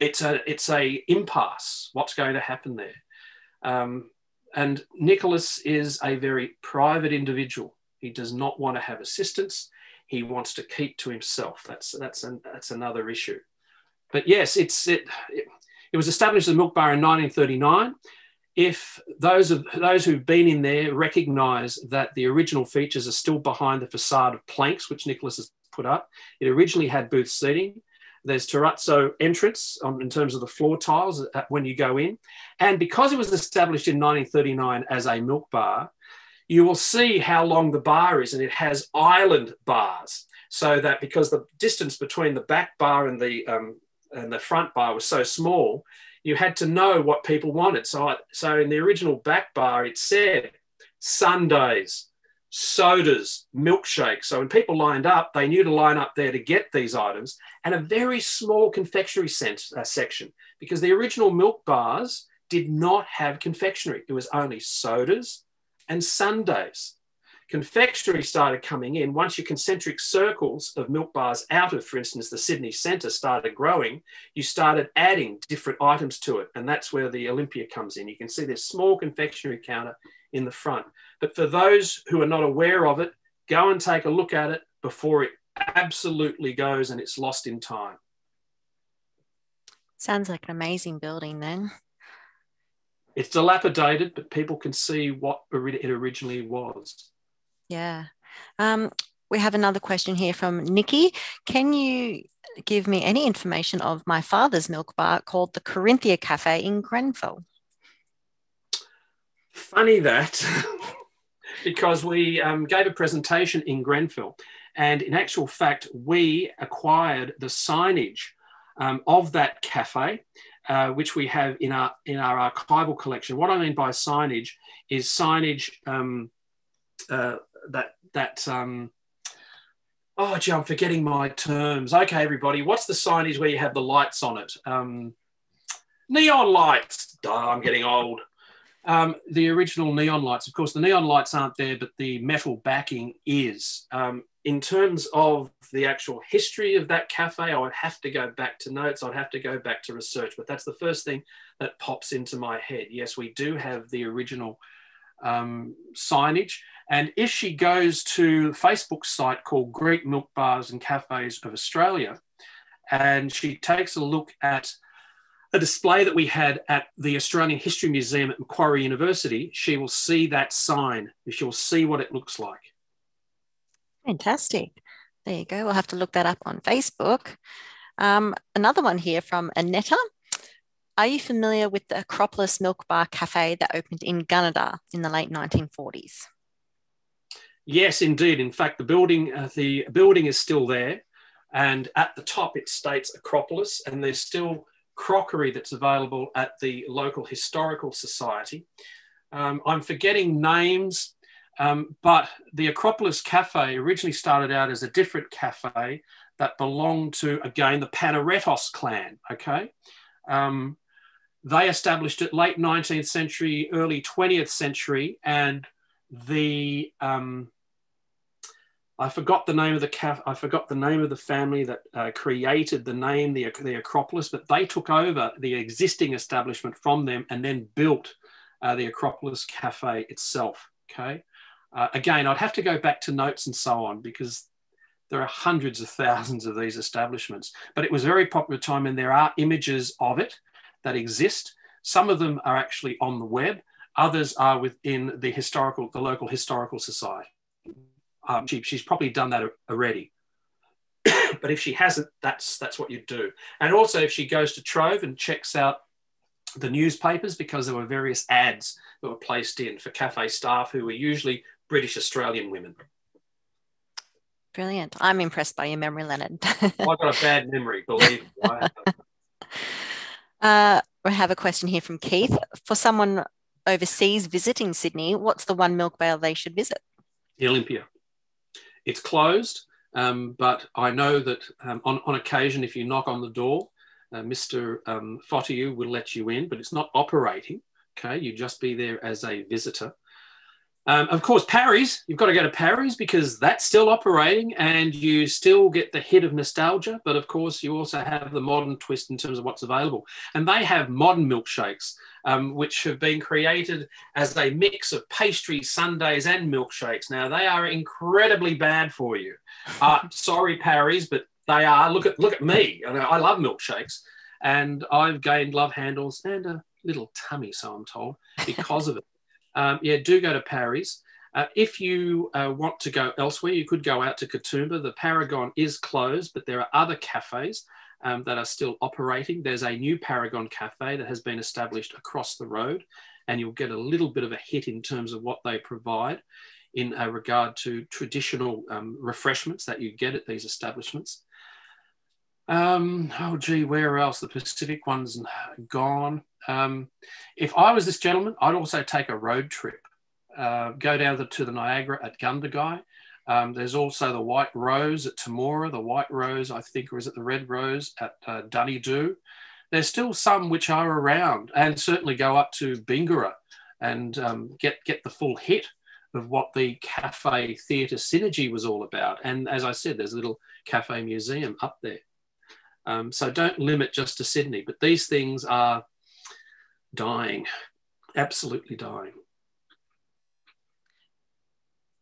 it's a it's a impasse. What's going to happen there? Um, and Nicholas is a very private individual. He does not want to have assistance he wants to keep to himself. That's that's an, that's another issue. But yes, it's it, it, it was established as a milk bar in 1939. If those of those who've been in there recognise that the original features are still behind the facade of planks, which Nicholas has put up, it originally had booth seating. There's terrazzo entrance on, in terms of the floor tiles when you go in. And because it was established in 1939 as a milk bar, you will see how long the bar is, and it has island bars. So that because the distance between the back bar and the um, and the front bar was so small, you had to know what people wanted. So, I, so in the original back bar, it said sundaes, sodas, milkshakes. So when people lined up, they knew to line up there to get these items, and a very small confectionery uh, section because the original milk bars did not have confectionery. It was only sodas, and sundaes. confectionery started coming in, once your concentric circles of milk bars out of, for instance, the Sydney Centre started growing, you started adding different items to it. And that's where the Olympia comes in. You can see this small confectionery counter in the front. But for those who are not aware of it, go and take a look at it before it absolutely goes and it's lost in time. Sounds like an amazing building then. It's dilapidated, but people can see what it originally was. Yeah. Um, we have another question here from Nikki. Can you give me any information of my father's milk bar called the Corinthia Cafe in Grenfell? Funny that, because we um, gave a presentation in Grenfell, and in actual fact, we acquired the signage um, of that cafe, uh, which we have in our in our archival collection. What I mean by signage is signage um, uh, that that um, oh gee, I'm forgetting my terms. Okay, everybody, what's the signage where you have the lights on it? Um, neon lights. Duh, I'm getting old. Um, the original neon lights, of course, the neon lights aren't there, but the metal backing is. Um, in terms of the actual history of that cafe, I would have to go back to notes. I'd have to go back to research, but that's the first thing that pops into my head. Yes, we do have the original um, signage. And if she goes to Facebook site called Greek Milk Bars and Cafes of Australia, and she takes a look at a display that we had at the Australian History Museum at Macquarie University, she will see that sign. She'll see what it looks like. Fantastic. There you go. We'll have to look that up on Facebook. Um, another one here from Anetta. Are you familiar with the Acropolis Milk Bar Cafe that opened in Gunnedah in the late 1940s? Yes, indeed. In fact, the building, uh, the building is still there, and at the top it states Acropolis, and there's still crockery that's available at the local historical society. Um, I'm forgetting names, um, but the Acropolis Cafe originally started out as a different cafe that belonged to, again, the Panaretos clan. Okay. Um, they established it late 19th century, early 20th century, and the um, I forgot the name of the I forgot the name of the family that uh, created the name the, the Acropolis, but they took over the existing establishment from them and then built uh, the Acropolis Cafe itself. Okay, uh, again, I'd have to go back to notes and so on because there are hundreds of thousands of these establishments, but it was a very popular time, and there are images of it that exist. Some of them are actually on the web. Others are within the historical, the local historical society. Um, she, she's probably done that already. but if she hasn't, that's that's what you do. And also, if she goes to Trove and checks out the newspapers, because there were various ads that were placed in for cafe staff who were usually British Australian women. Brilliant. I'm impressed by your memory, Leonard. I've got a bad memory, believe me. Uh, we have a question here from Keith. For someone overseas visiting Sydney, what's the one milk bar they should visit? The Olympia. It's closed, um, but I know that um, on, on occasion, if you knock on the door, uh, Mr. Um, Fotiou will let you in, but it's not operating. Okay, you just be there as a visitor. Um, of course, Parry's, you've got to go to Parry's because that's still operating and you still get the hit of nostalgia. But of course, you also have the modern twist in terms of what's available. And they have modern milkshakes, um, which have been created as a mix of pastries, sundaes, and milkshakes. Now, they are incredibly bad for you. Uh, sorry, Parry's, but they are. Look at, look at me. I, I love milkshakes. And I've gained love handles and a little tummy, so I'm told, because of it um, yeah, do go to Parry's. Uh, if you uh, want to go elsewhere, you could go out to Katoomba. The Paragon is closed, but there are other cafes um, that are still operating. There's a new Paragon cafe that has been established across the road, and you'll get a little bit of a hit in terms of what they provide in uh, regard to traditional um, refreshments that you get at these establishments. Um, oh, gee, where else? The Pacific one's gone. Um, if I was this gentleman, I'd also take a road trip, uh, go down the, to the Niagara at Gundagai. Um, there's also the White Rose at Temora, the White Rose, I think, or is it the Red Rose at uh, Dunedoo? There's still some which are around, and certainly go up to Bingara and um, get get the full hit of what the cafe theatre synergy was all about. And as I said, there's a little cafe museum up there. Um, so don't limit just to Sydney, but these things are dying, absolutely dying.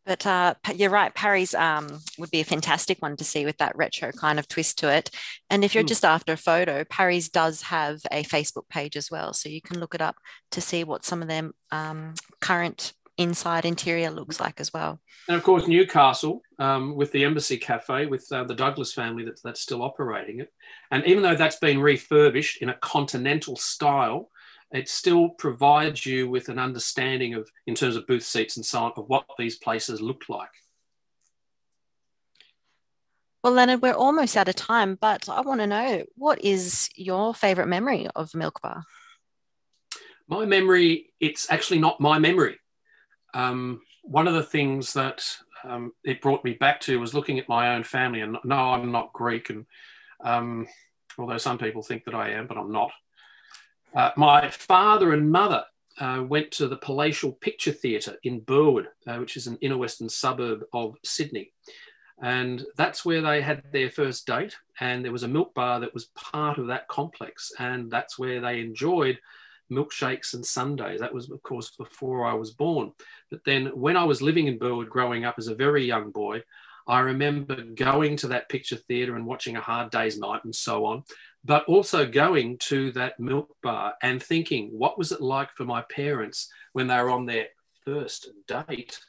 But uh, you're right, Parry's um, would be a fantastic one to see with that retro kind of twist to it. And if you're mm. just after a photo, Parry's does have a Facebook page as well. So you can look it up to see what some of them um, current inside interior looks like as well. And of course, Newcastle um, with the Embassy Cafe with uh, the Douglas family that, that's still operating it. And even though that's been refurbished in a continental style, it still provides you with an understanding of, in terms of booth seats and so on, of what these places looked like. Well, Leonard, we're almost out of time, but I want to know what is your favourite memory of Milk Bar? My memory, it's actually not my memory. Um, one of the things that um, it brought me back to was looking at my own family. And no, I'm not Greek, and um, although some people think that I am, but I'm not. Uh, my father and mother uh, went to the Palatial Picture Theatre in Burwood, uh, which is an inner western suburb of Sydney. And that's where they had their first date. And there was a milk bar that was part of that complex. And that's where they enjoyed milkshakes and sundaes That was, of course, before I was born. But then when I was living in Burwood growing up as a very young boy, I remember going to that picture theatre and watching A Hard Day's Night and so on but also going to that milk bar and thinking, what was it like for my parents when they were on their first date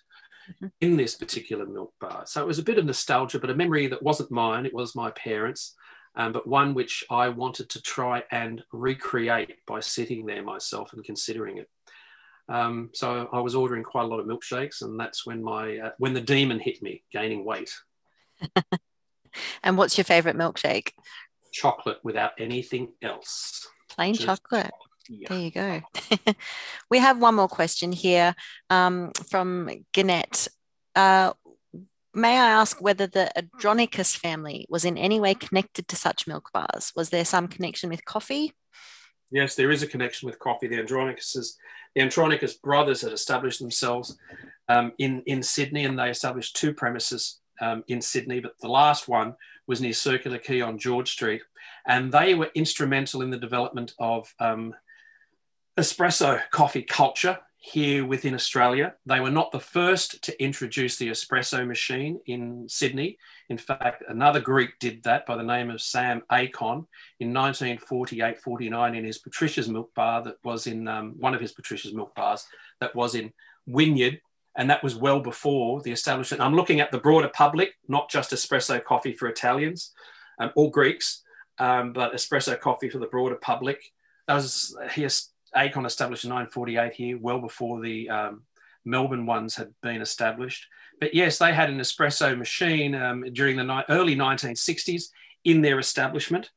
mm-hmm. in this particular milk bar? So it was a bit of nostalgia, but a memory that wasn't mine, it was my parents. Um, but one which I wanted to try and recreate by sitting there myself and considering it. Um, so I was ordering quite a lot of milkshakes, and that's when my uh, when the demon hit me, gaining weight. and what's your favorite milkshake? chocolate without anything else. Plain Just chocolate. Yeah. There you go. we have one more question here um, from Gannett. Uh, may I ask whether the Andronicus family was in any way connected to such milk bars? Was there some connection with coffee? Yes, there is a connection with coffee. The Andronicus, the Andronicus brothers had established themselves um, in, in Sydney and they established two premises um, in Sydney, but the last one was near Circular Quay on George Street. And they were instrumental in the development of um, espresso coffee culture here within Australia. They were not the first to introduce the espresso machine in Sydney. In fact, another Greek did that by the name of Sam Akon in 1948 49 in his Patricia's Milk Bar, that was in um, one of his Patricia's Milk Bars, that was in Wynyard and that was well before the establishment. I'm looking at the broader public, not just espresso coffee for Italians um, or Greeks, um, but espresso coffee for the broader public. That was he Akon established in 1948 here, well before the um, Melbourne ones had been established. But yes, they had an espresso machine um, during the ni- early 1960s in their establishment.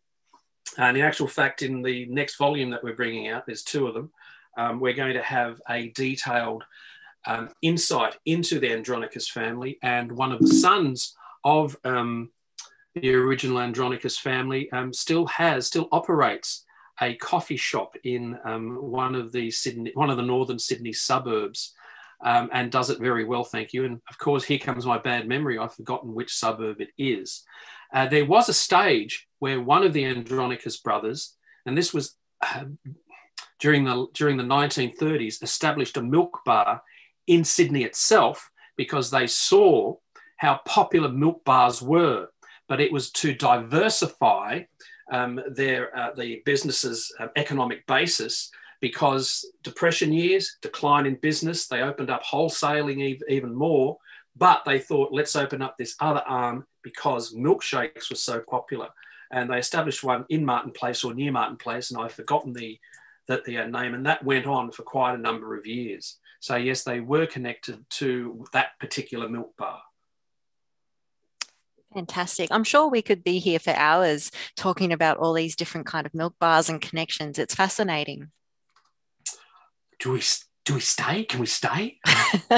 And in actual fact, in the next volume that we're bringing out, there's two of them. Um, we're going to have a detailed um, insight into the Andronicus family. And one of the sons of um, the original Andronicus family um, still has, still operates a coffee shop in um, one of the Sydney, one of the northern Sydney suburbs. Um, and does it very well, thank you. And of course, here comes my bad memory. I've forgotten which suburb it is. Uh, there was a stage where one of the Andronicus brothers, and this was uh, during the during the 1930s, established a milk bar in Sydney itself because they saw how popular milk bars were. But it was to diversify um, their uh, the business's uh, economic basis because depression years, decline in business, they opened up wholesaling even more. But they thought, let's open up this other arm because milkshakes were so popular. And they established one in Martin Place or near Martin Place, and I've forgotten the, the, the name, and that went on for quite a number of years. So yes, they were connected to that particular milk bar. Fantastic. I'm sure we could be here for hours talking about all these different kind of milk bars and connections. It's fascinating. Do we do we stay? Can we stay?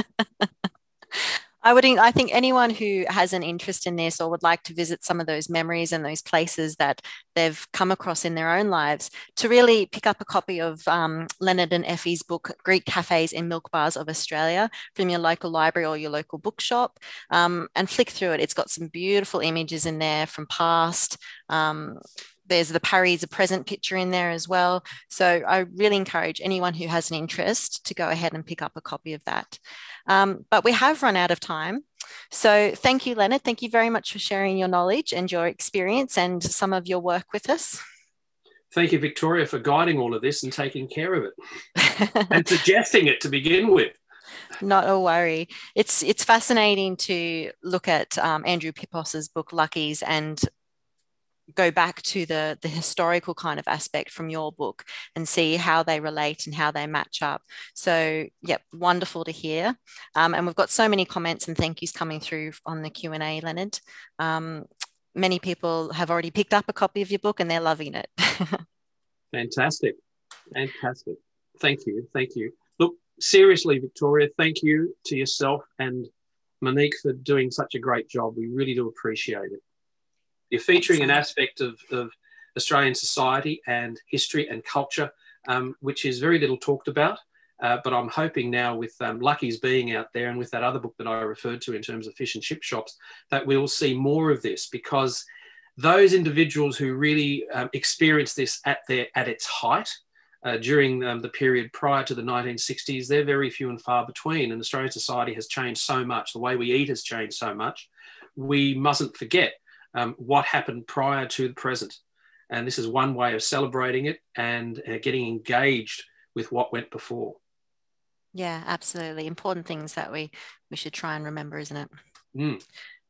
I would, I think anyone who has an interest in this or would like to visit some of those memories and those places that they've come across in their own lives, to really pick up a copy of um, Leonard and Effy's book, Greek Cafes in Milk Bars of Australia, from your local library or your local bookshop, um, and flick through it. It's got some beautiful images in there from past. Um, there's the Parry's a present picture in there as well. So I really encourage anyone who has an interest to go ahead and pick up a copy of that. Um, but we have run out of time. So thank you, Leonard. Thank you very much for sharing your knowledge and your experience and some of your work with us. Thank you, Victoria, for guiding all of this and taking care of it and suggesting it to begin with. Not a worry. It's it's fascinating to look at um, Andrew Pippos's book Lucky's and go back to the the historical kind of aspect from your book and see how they relate and how they match up. So yep wonderful to hear. Um, and we've got so many comments and thank yous coming through on the q&a leonard. Um, many people have already picked up a copy of your book and they're loving it. Fantastic. Fantastic. Thank you. Thank you. Look seriously victoria thank you to yourself and monique for doing such a great job. We really do appreciate it you're featuring an aspect of, of Australian society and history and culture, um, which is very little talked about. Uh, but I'm hoping now, with um, Lucky's being out there and with that other book that I referred to in terms of fish and chip shops, that we'll see more of this because those individuals who really um, experienced this at their at its height uh, during um, the period prior to the 1960s, they're very few and far between. And Australian society has changed so much. The way we eat has changed so much. We mustn't forget um, what happened prior to the present. And this is one way of celebrating it and uh, getting engaged with what went before. Yeah, absolutely. Important things that we we should try and remember, isn't it? Mm.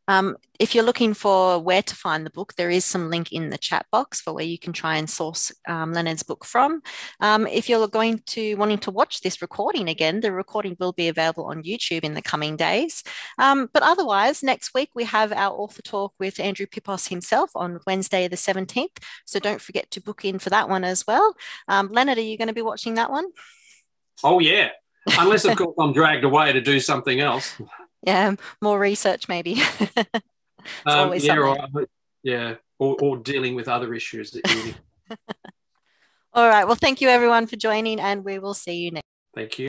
Um, if you're looking for where to find the book, there is some link in the chat box for where you can try and source um, Leonard's book from. Um, if you're going to wanting to watch this recording again, the recording will be available on YouTube in the coming days. Um, but otherwise, next week we have our author talk with Andrew Pippos himself on Wednesday the 17th. So don't forget to book in for that one as well. Um, Leonard, are you going to be watching that one? Oh yeah, unless of course I'm dragged away to do something else yeah, more research maybe. um, yeah, or, yeah, or, or dealing with other issues that you. All right. Well, thank you everyone for joining, and we will see you next. Thank you.